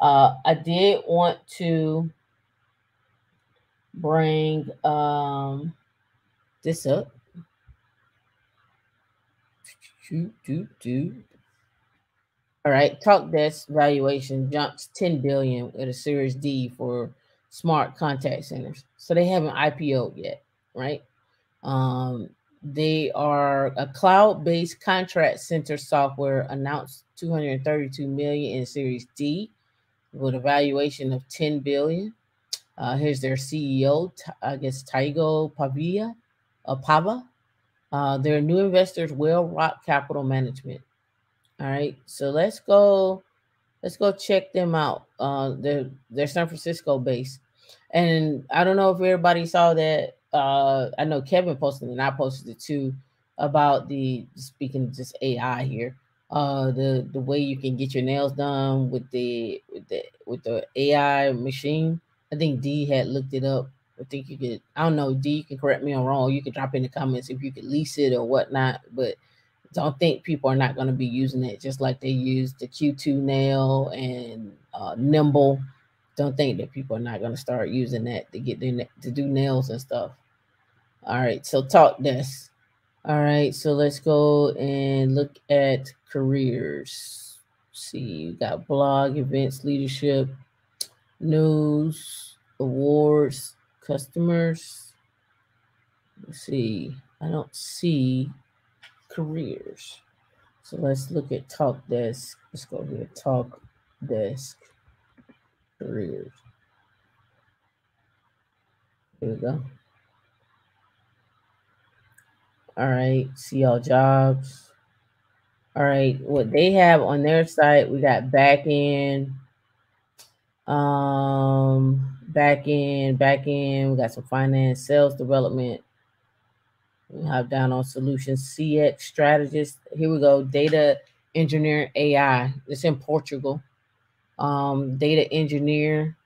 Uh, I did want to bring um, this up. Do, do, do. All right, Talkdesk valuation jumps 10 billion at a Series D for smart contact centers. So they haven't IPO yet, right? Um, they are a cloud-based contract center software announced 232 million in Series D with a valuation of 10 billion. Uh, here's their CEO, I guess Tycho Pavia, uh, Pava. Uh, their new investors, Whale Rock Capital Management. All right, so let's go. Let's go check them out. Uh, they're they're San Francisco based, and I don't know if everybody saw that uh I know Kevin posted and I posted it too about the speaking just AI here. Uh the the way you can get your nails done with the with the with the AI machine. I think D had looked it up. I think you could I don't know, D you can correct me on wrong. You can drop in the comments if you could lease it or whatnot, but don't think people are not going to be using it just like they use the Q2 nail and uh, nimble don't think that people are not going to start using that to get their to do nails and stuff all right, so Talkdesk. All right, so let's go and look at careers. See, you got blog, events, leadership, news, awards, customers. Let's see, I don't see careers. So let's look at Talkdesk. Let's go here. Talk Desk careers. Here we go. All right, see all jobs. All right, what they have on their site, we got back end, um, back end, back end. We got some finance, sales development. We have down on solutions CX strategist. Here we go. Data engineer AI. It's in Portugal. Um, data engineer,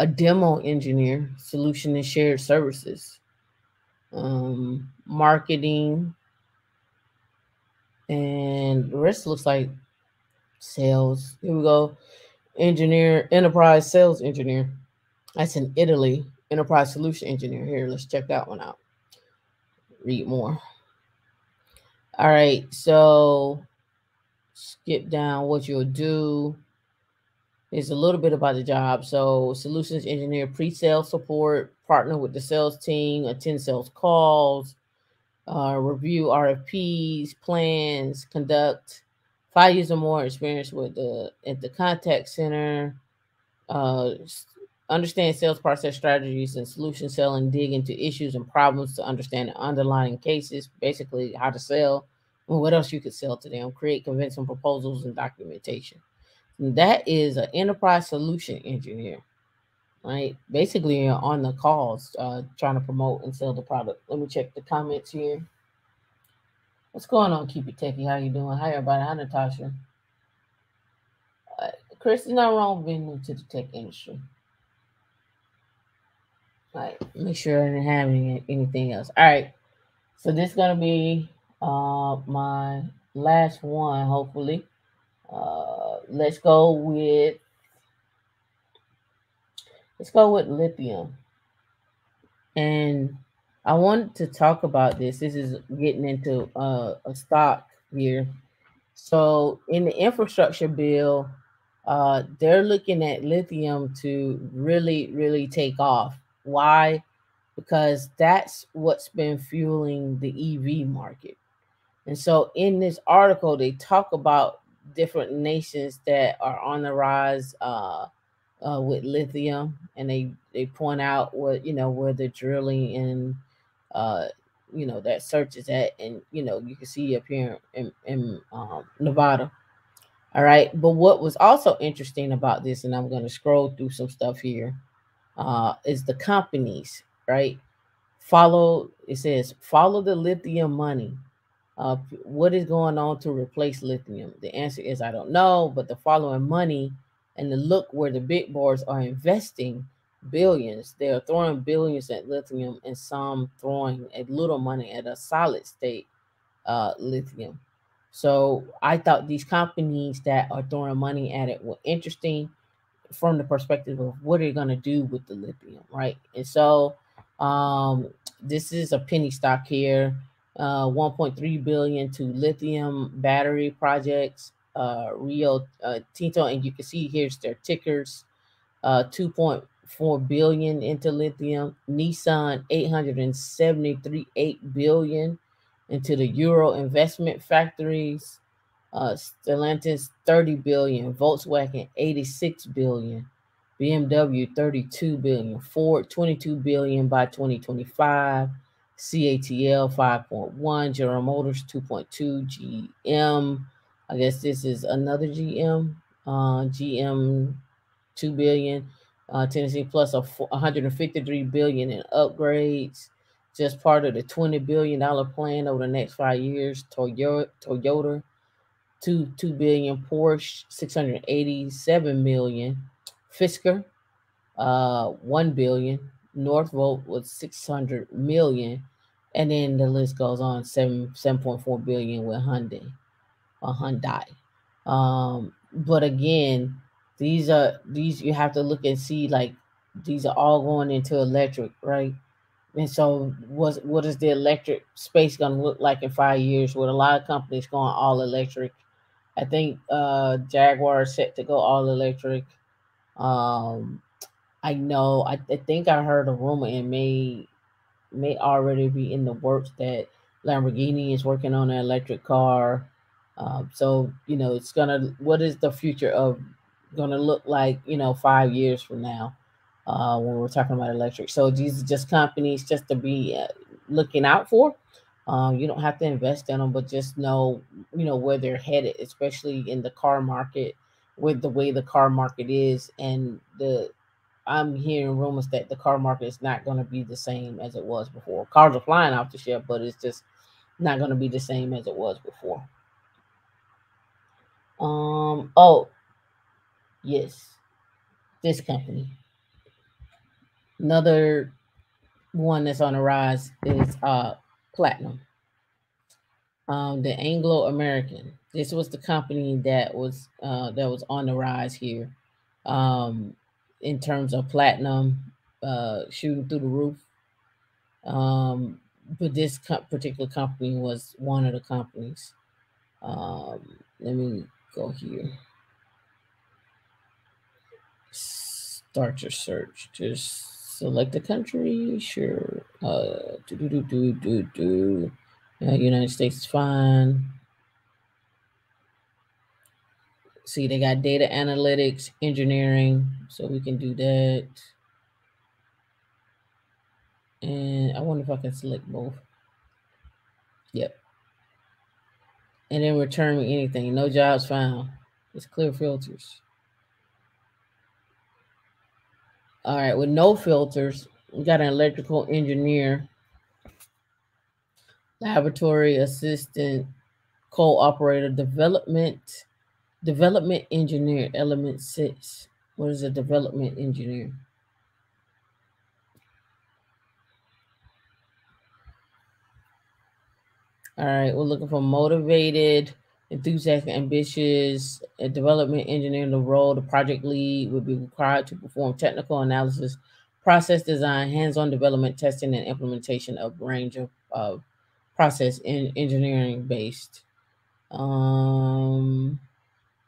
a demo engineer, solution and shared services, um, marketing, and the rest looks like sales. Here we go. Engineer, enterprise sales engineer. That's in Italy. Enterprise solution engineer. Here, let's check that one out. Read more. All right, so skip down what you'll do. Is a little bit about the job. So, solutions engineer, pre-sale support, partner with the sales team, attend sales calls, uh, review RFPs, plans, conduct five years or more experience with the at the contact center, uh, understand sales process strategies and solution selling, dig into issues and problems to understand the underlying cases, basically how to sell and what else you could sell to them, create convincing proposals and documentation. And that is an enterprise solution engineer right? Basically on the calls, uh, trying to promote and sell the product. Let me check the comments here. What's going on, Keep It Techie? How you doing? Hi, everybody. Hi, Natasha. Uh, Chris, is not wrong being new to the tech industry. All right, make sure I didn't have any, anything else. All right, so this is gonna be uh my last one, hopefully. Uh, let's go with Let's go with lithium. And I wanted to talk about this. This is getting into uh, a stock here. So in the infrastructure bill, uh, they're looking at lithium to really, really take off. Why? Because that's what's been fueling the EV market. And so in this article, they talk about different nations that are on the rise. Uh, uh, with lithium, and they they point out what you know where the drilling and uh, you know that search is at, and you know you can see up here in, in um, Nevada. All right, but what was also interesting about this, and I'm going to scroll through some stuff here, uh, is the companies. Right, follow. It says follow the lithium money. Uh, what is going on to replace lithium? The answer is I don't know, but the following money and the look where the big boards are investing billions. They are throwing billions at lithium and some throwing a little money at a solid state uh, lithium. So I thought these companies that are throwing money at it were interesting from the perspective of what are you going to do with the lithium, right? And so um, this is a penny stock here, uh, 1.3 billion to lithium battery projects uh, Rio uh, Tinto, and you can see here's their tickers: uh, 2.4 billion into lithium, Nissan 873 8 billion into the Euro investment factories, uh, Stellantis 30 billion, Volkswagen 86 billion, BMW 32 billion, Ford 22 billion by 2025. CATL 5.1, General Motors 2.2, GM I guess this is another GM, uh, GM 2 billion, uh, Tennessee plus a 153 billion in upgrades, just part of the 20 billion dollar plan over the next five years. Toyota, Toyota, two two billion, Porsche 687 million, Fisker, uh, one billion, Northvolt was 600 million, and then the list goes on seven 7.4 billion with Hyundai a Hyundai. Um, but again, these are these you have to look and see like these are all going into electric, right? And so, what what is the electric space going to look like in five years? With a lot of companies going all electric, I think uh, Jaguar is set to go all electric. Um, I know. I, I think I heard a rumor and may may already be in the works that Lamborghini is working on an electric car. Um, so you know, it's gonna. What is the future of gonna look like? You know, five years from now, uh, when we're talking about electric. So these are just companies just to be uh, looking out for. Um, you don't have to invest in them, but just know, you know, where they're headed, especially in the car market, with the way the car market is, and the I'm hearing rumors that the car market is not going to be the same as it was before. Cars are flying off the shelf, but it's just not going to be the same as it was before. Um. Oh, yes, this company. Another one that's on the rise is uh Platinum. Um, the Anglo American. This was the company that was uh, that was on the rise here. Um, in terms of platinum uh, shooting through the roof. Um, but this co- particular company was one of the companies. Um, let me go here. Start your search. Just select the country. Sure. Uh, do do do do do do. Uh, United States is fine. See, they got data analytics, engineering, so we can do that. And I wonder if I can select both. Yep. And then return me anything. No jobs found. It's clear filters. All right, with no filters, we got an electrical engineer, laboratory assistant, co-operator, development Development engineer, element six. What is a development engineer? All right, we're looking for motivated, enthusiastic, ambitious a development engineer in the role. The project lead would be required to perform technical analysis, process design, hands-on development, testing, and implementation of range of uh, process in engineering based. Um,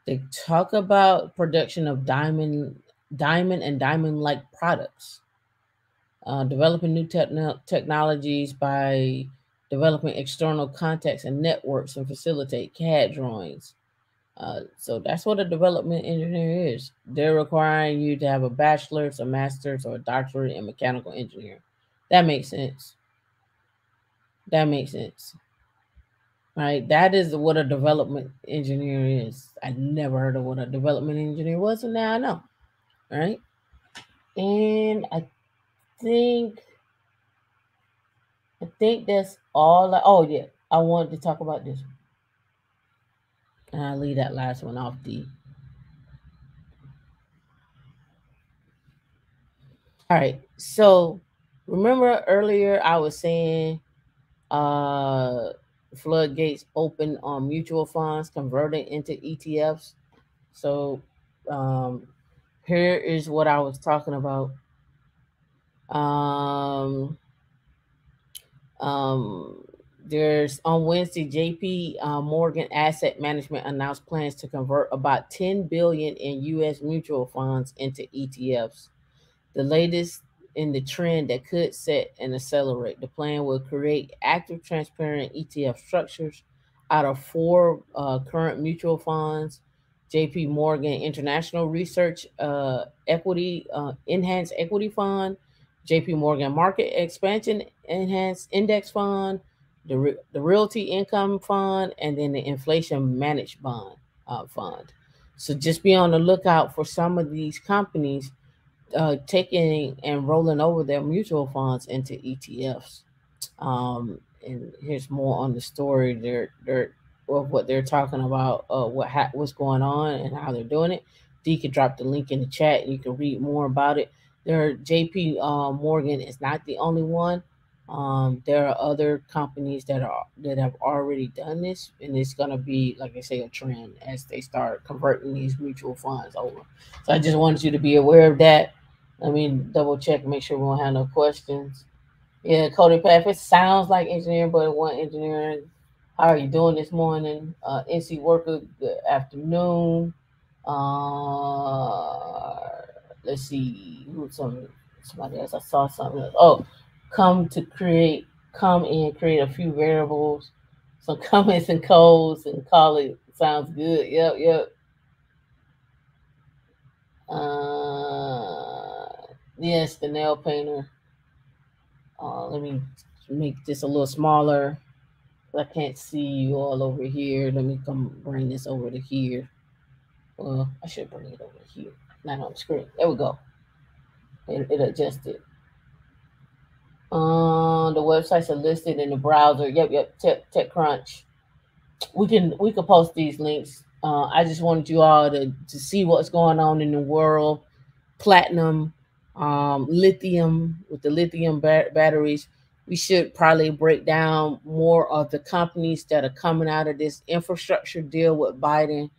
they talk about production of diamond, diamond and diamond-like products. Uh, developing new techno- technologies by developing external contacts and networks and facilitate CAD drawings. Uh, so that's what a development engineer is. They're requiring you to have a bachelor's, a master's, or a doctorate in mechanical engineering. That makes sense. That makes sense right? That is what a development engineer is. I never heard of what a development engineer was, and now I know, right? And I think, I think that's all. I, oh yeah, I wanted to talk about this. And I'll leave that last one off the. All right, so remember earlier I was saying uh floodgates open on mutual funds converting into ETFs. So um, here is what I was talking about. Um, um, there's on Wednesday, JP uh, Morgan Asset Management announced plans to convert about 10 billion in U.S. mutual funds into ETFs. The latest in the trend that could set and accelerate. The plan will create active, transparent ETF structures out of four uh, current mutual funds. JP Morgan International Research uh, Equity uh, Enhanced Equity Fund, JP Morgan Market Expansion Enhanced Index Fund, the, Re- the Realty Income Fund, and then the Inflation Managed Bond uh, Fund. So just be on the lookout for some of these companies uh, taking and rolling over their mutual funds into ETFs. Um, and here's more on the story they're, they're of what they're talking about, uh, what ha- what's going on and how they're doing it. D can drop the link in the chat and you can read more about it. There, JP uh, Morgan is not the only one. Um, there are other companies that are that have already done this, and it's gonna be like I say a trend as they start converting these mutual funds over. So I just wanted you to be aware of that. Let me double check, make sure we don't have no questions. Yeah, Cody Path. It sounds like engineering, but it wasn't engineering. How are you doing this morning? Uh, NC worker, good afternoon. Uh, let's see, who some somebody else. I saw something else. Oh, come to create come and create a few variables, some *laughs* comments and codes, and call it. Sounds good. Yep, yep. Uh, yes, the nail painter. Uh, let me make this a little smaller. I can't see you all over here. Let me come bring this over to here. Well, I should bring it over here, not on the screen. There we go. It, it adjusted. Uh, the websites are listed in the browser. Yep, yep. Tech, TechCrunch. We can we can post these links. Uh, I just wanted you all to to see what's going on in the world. Platinum, um, lithium with the lithium ba- batteries. We should probably break down more of the companies that are coming out of this infrastructure deal with Biden.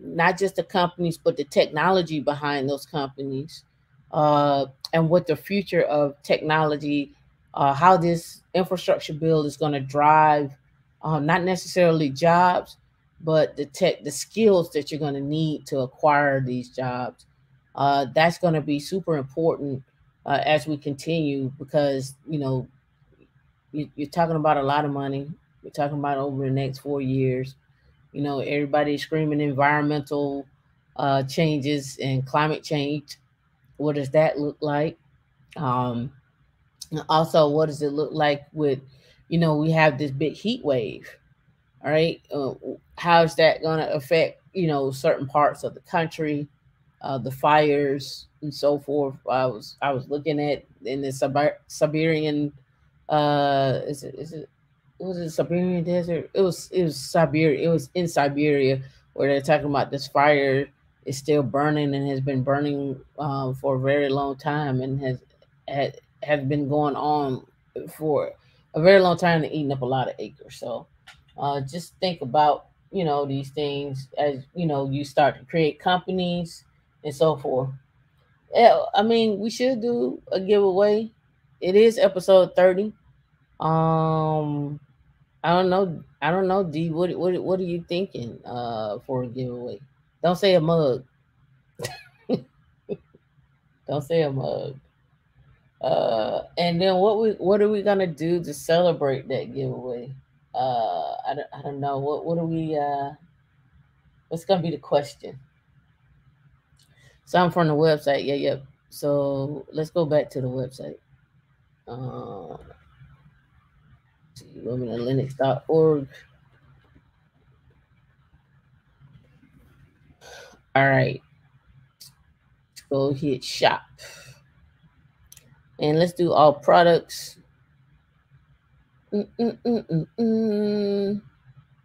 Not just the companies, but the technology behind those companies uh, and what the future of technology, uh, how this infrastructure bill is going to drive, uh, not necessarily jobs, but the tech, the skills that you're going to need to acquire these jobs. Uh, that's going to be super important uh, as we continue because you know you, you're talking about a lot of money. You're talking about over the next four years. You know, everybody's screaming environmental uh, changes and climate change what does that look like? Um, also, what does it look like with, you know, we have this big heat wave, all right? Uh, how is that going to affect, you know, certain parts of the country, uh, the fires and so forth? I was I was looking at in the Siberian, uh, is it is it was it Siberian desert? It was it was Siberia. It was in Siberia where they're talking about this fire is still burning and has been burning um, for a very long time and has had has been going on for a very long time and eating up a lot of acres. So uh, just think about you know these things as you know you start to create companies and so forth. Yeah, I mean we should do a giveaway. It is episode thirty. Um, I don't know. I don't know, D. What what what are you thinking uh for a giveaway? Don't say a mug. *laughs* Don't say a mug. Uh, and then what we what are we gonna do to celebrate that giveaway? Uh, I don't, I don't know. What what are we? Uh, what's gonna be the question? So I'm from the website. Yeah, yep. Yeah. So let's go back to the website. Uh, Linux.org. All right. Let's go hit shop. And let's do all products. Mm-mm-mm-mm-mm.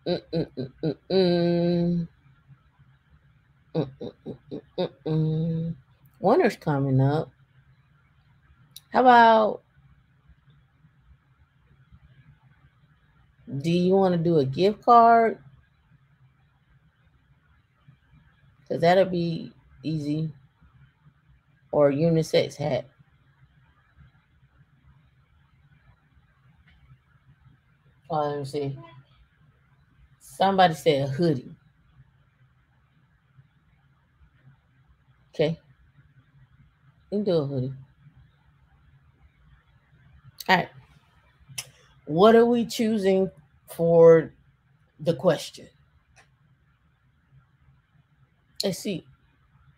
Mm-mm-mm-mm-mm. Mm-mm-mm-mm-mm. Winter's coming up. How about do you want to do a gift card because that'll be easy. Or unisex hat. Oh, let me see. Somebody said a hoodie. Okay. You do a hoodie. All right. What are we choosing for the question? Let's see.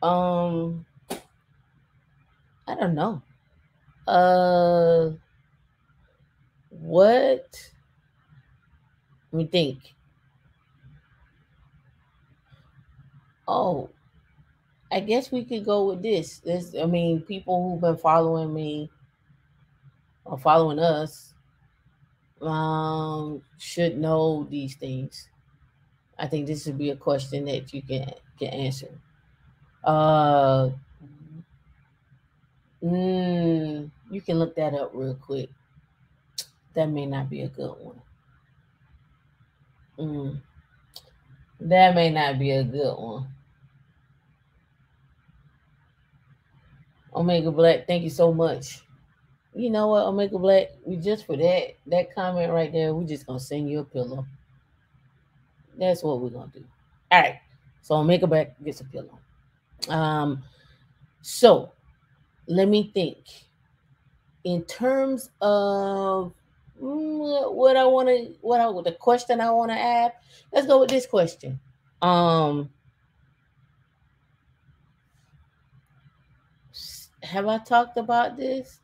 Um, I don't know. Uh, what? Let me think. Oh, I guess we could go with this. This, I mean, people who've been following me or following us um should know these things. I think this would be a question that you can can answer. Uh, mm, you can look that up real quick. That may not be a good one. Mm, that may not be a good one. Omega Black, thank you so much. You know what, Omega Black, we just for that that comment right there, we're just gonna send you a pillow. That's what we're gonna do. All right. So Omega Black gets a pillow. Um, so let me think. In terms of mm, what I want to, what I the question I want to add. Let's go with this question. Um, have I talked about this?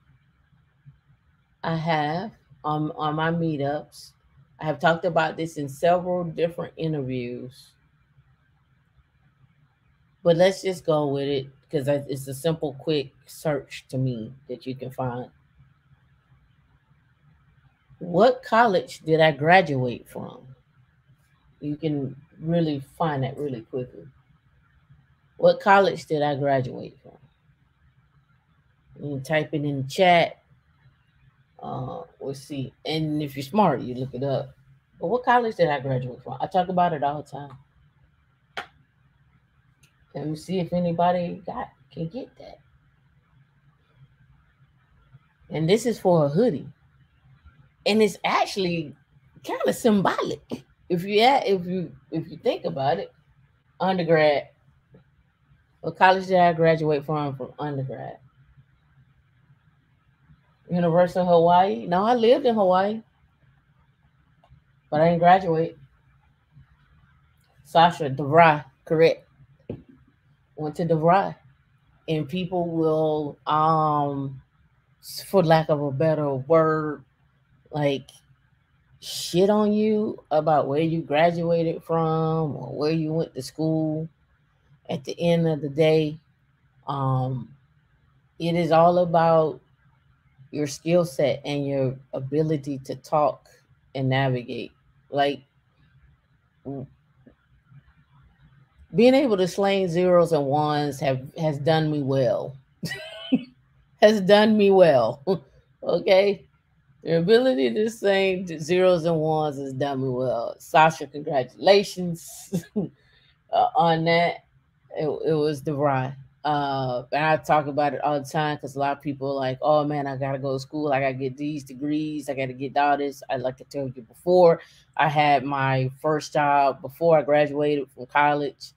I have on on my meetups. I have talked about this in several different interviews. But let's just go with it because it's a simple, quick search to me that you can find. What college did I graduate from? You can really find that really quickly. What college did I graduate from? You type it in the chat. Uh, we'll see. And if you're smart, you look it up. But what college did I graduate from? I talk about it all the time. Let me see if anybody got can get that. And this is for a hoodie. And it's actually kind of symbolic. If you if you if you think about it, undergrad. What college did I graduate from from undergrad? University of Hawaii. No, I lived in Hawaii, but I didn't graduate. Sasha DeVry, correct. Went to DeVry, and people will, um, for lack of a better word, like shit on you about where you graduated from or where you went to school. At the end of the day, um, it is all about your skill set and your ability to talk and navigate. Like being able to slang zeros and ones have has done me well. *laughs* has done me well. *laughs* okay. Your ability to sing zeros and ones has done me well. Sasha, congratulations *laughs* uh, on that. It, it was ride. Uh, and I talk about it all the time because a lot of people like, oh man, I gotta go to school. I gotta get these degrees. I gotta get all this. I like to tell you before I had my first job before I graduated from college.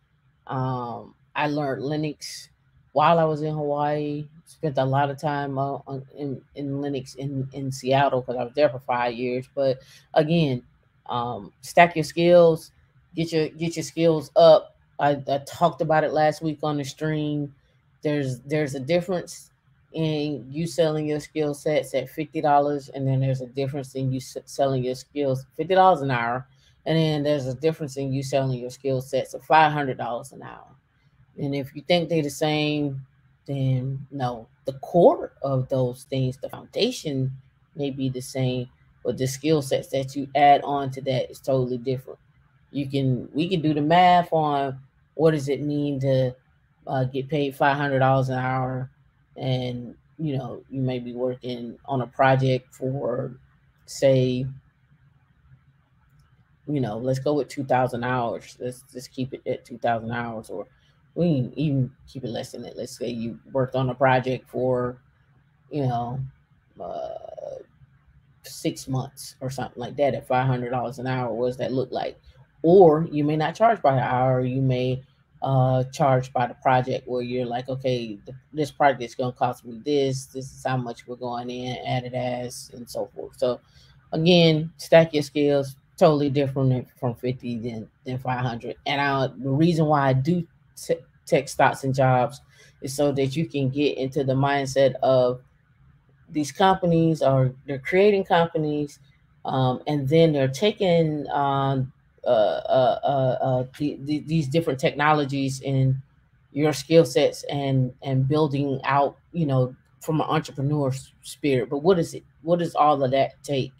Um, I learned Linux while I was in Hawaii. Spent a lot of time uh, in, in Linux in, in Seattle because I was there for five years. But again, um, stack your skills, get your get your skills up I, I talked about it last week on the stream. There's there's a difference in you selling your skill sets at fifty dollars, and then there's a difference in you selling your skills fifty dollars an hour, and then there's a difference in you selling your skill sets at five hundred dollars an hour. And if you think they're the same, then no. The core of those things, the foundation may be the same, but the skill sets that you add on to that is totally different you can we can do the math on what does it mean to uh, get paid five hundred dollars an hour, and you know you may be working on a project for say you know let's go with 2000 hours. Let's just keep it at 2000 hours or we even keep it less than that. Let's say you worked on a project for you know uh, six months or something like that at $500 an hour. What does that look like or you may not charge by the hour you may uh charge by the project where you're like okay the, this project is going to cost me this this is how much we're going in add it as and so forth. So again stack your skills totally different from 50 than than 500 and I, the reason why i do t- tech stocks and jobs is so that you can get into the mindset of these companies are they're creating companies um, and then they're taking uh, uh, uh, uh, the, the, these different technologies and your skill sets and and building out you know from an entrepreneur spirit. But what is it what does all of that take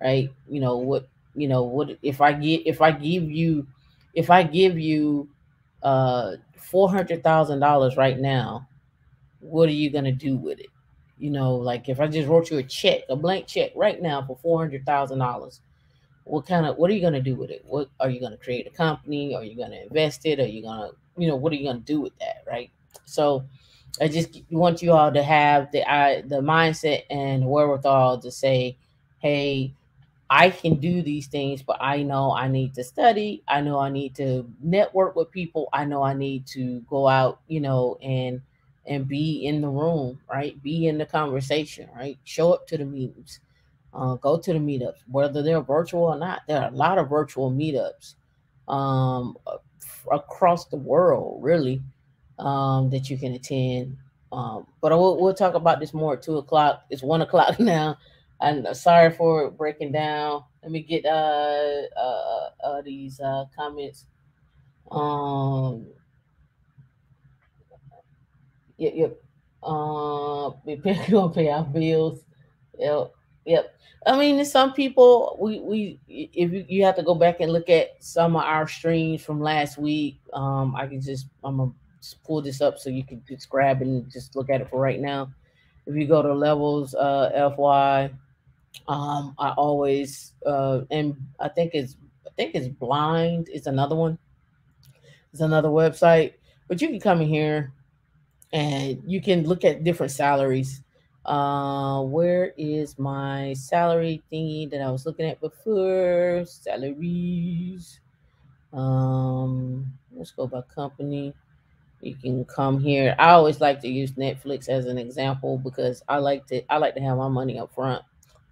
right? You know what you know what if i get if i give you if i give you uh four hundred thousand dollars right now what are you gonna do with it? You know like if i just wrote you a check a blank check right now for four hundred thousand dollars what kind of what are you going to do with it? What are you going to create a company? Are you going to invest it? Are you going to you know what are you going to do with that right? So i just want you all to have the i the mindset and wherewithal to say hey i can do these things but i know i need to study. I know i need to network with people. I know i need to go out you know and and be in the room right? Be in the conversation right? Show up to the meetings Uh, go to the meetups, whether they're virtual or not. There are a lot of virtual meetups um, across the world, really, um, that you can attend. Um, but will, we'll talk about this more at two o'clock. It's one *laughs* o'clock now. And uh, sorry for breaking down. Let me get uh, uh, uh these uh, comments. Um, yep, yep. Uh, *laughs* gonna pay our bills. Yep, yep. I mean, some people we we if you, you have to go back and look at some of our streams from last week. Um, I can just I'm gonna just pull this up so you can just grab and just look at it for right now. If you go to levels uh FY, um, I always uh and I think it's I think it's blind. It's another one. It's another website, but you can come in here and you can look at different salaries uh, where is my salary thingy that I was looking at before? Salaries. Um, let's go by company. You can come here. I always like to use Netflix as an example because I like to I like to have my money up front.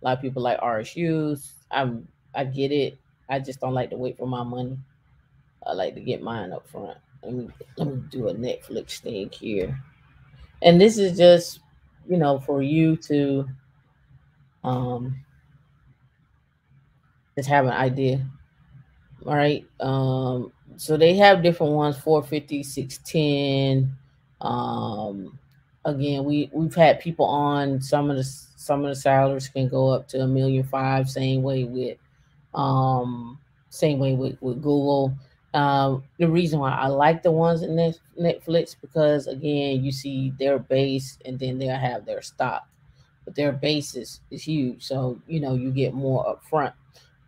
A lot of people like RSUs. I'm I get it. I just don't like to wait for my money. I like to get mine up front. Let me let me do a Netflix thing here. And this is just you know, for you to um, just have an idea. All right. Um, so they have different ones 450, 610. Um, again, we, we've had people on some of the some of the salaries can go up to a million five, same way with um same way with, with Google. Um, the reason why I like the ones in Netflix because again, you see their base and then they'll have their stock, but their base is, is huge. So you know you get more upfront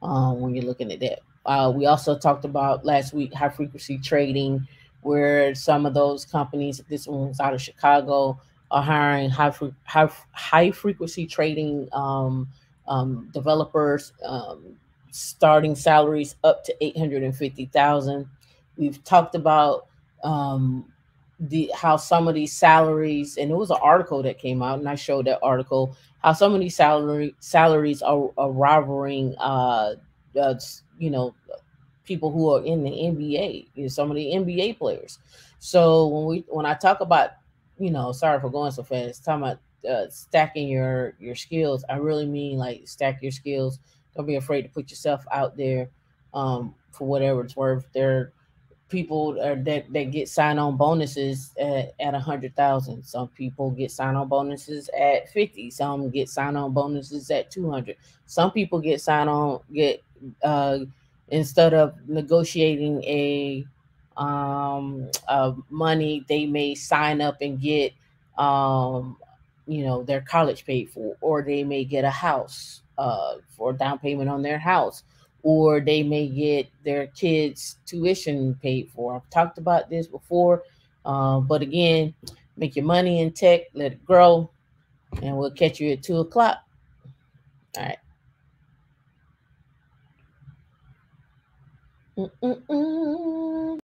um, when you're looking at that. Uh, we also talked about last week high frequency trading, where some of those companies, this one's out of Chicago, are hiring high high high frequency trading um, um, developers, um, starting salaries up to 850,000. We've talked about um, the how some of these salaries, and it was an article that came out, and I showed that article how some of these salary salaries are, are rivaling, uh, uh, you know, people who are in the NBA, you know, some of the NBA players. So when we when I talk about, you know, sorry for going so fast, talking about uh, stacking your your skills, I really mean like stack your skills don't be afraid to put yourself out there um, for whatever it's worth. There are people that that get sign on bonuses at, at a hundred thousand. Some people get sign on bonuses at fifty. Some get sign on bonuses at two hundred. Some people get sign on get uh, instead of negotiating a um money they may sign up and get um you know their college paid for or they may get a house uh, for down payment on their house, or they may get their kids' tuition paid for. I've talked about this before, uh, but again, make your money in tech, let it grow, and we'll catch you at two o'clock. All right. Mm-mm-mm.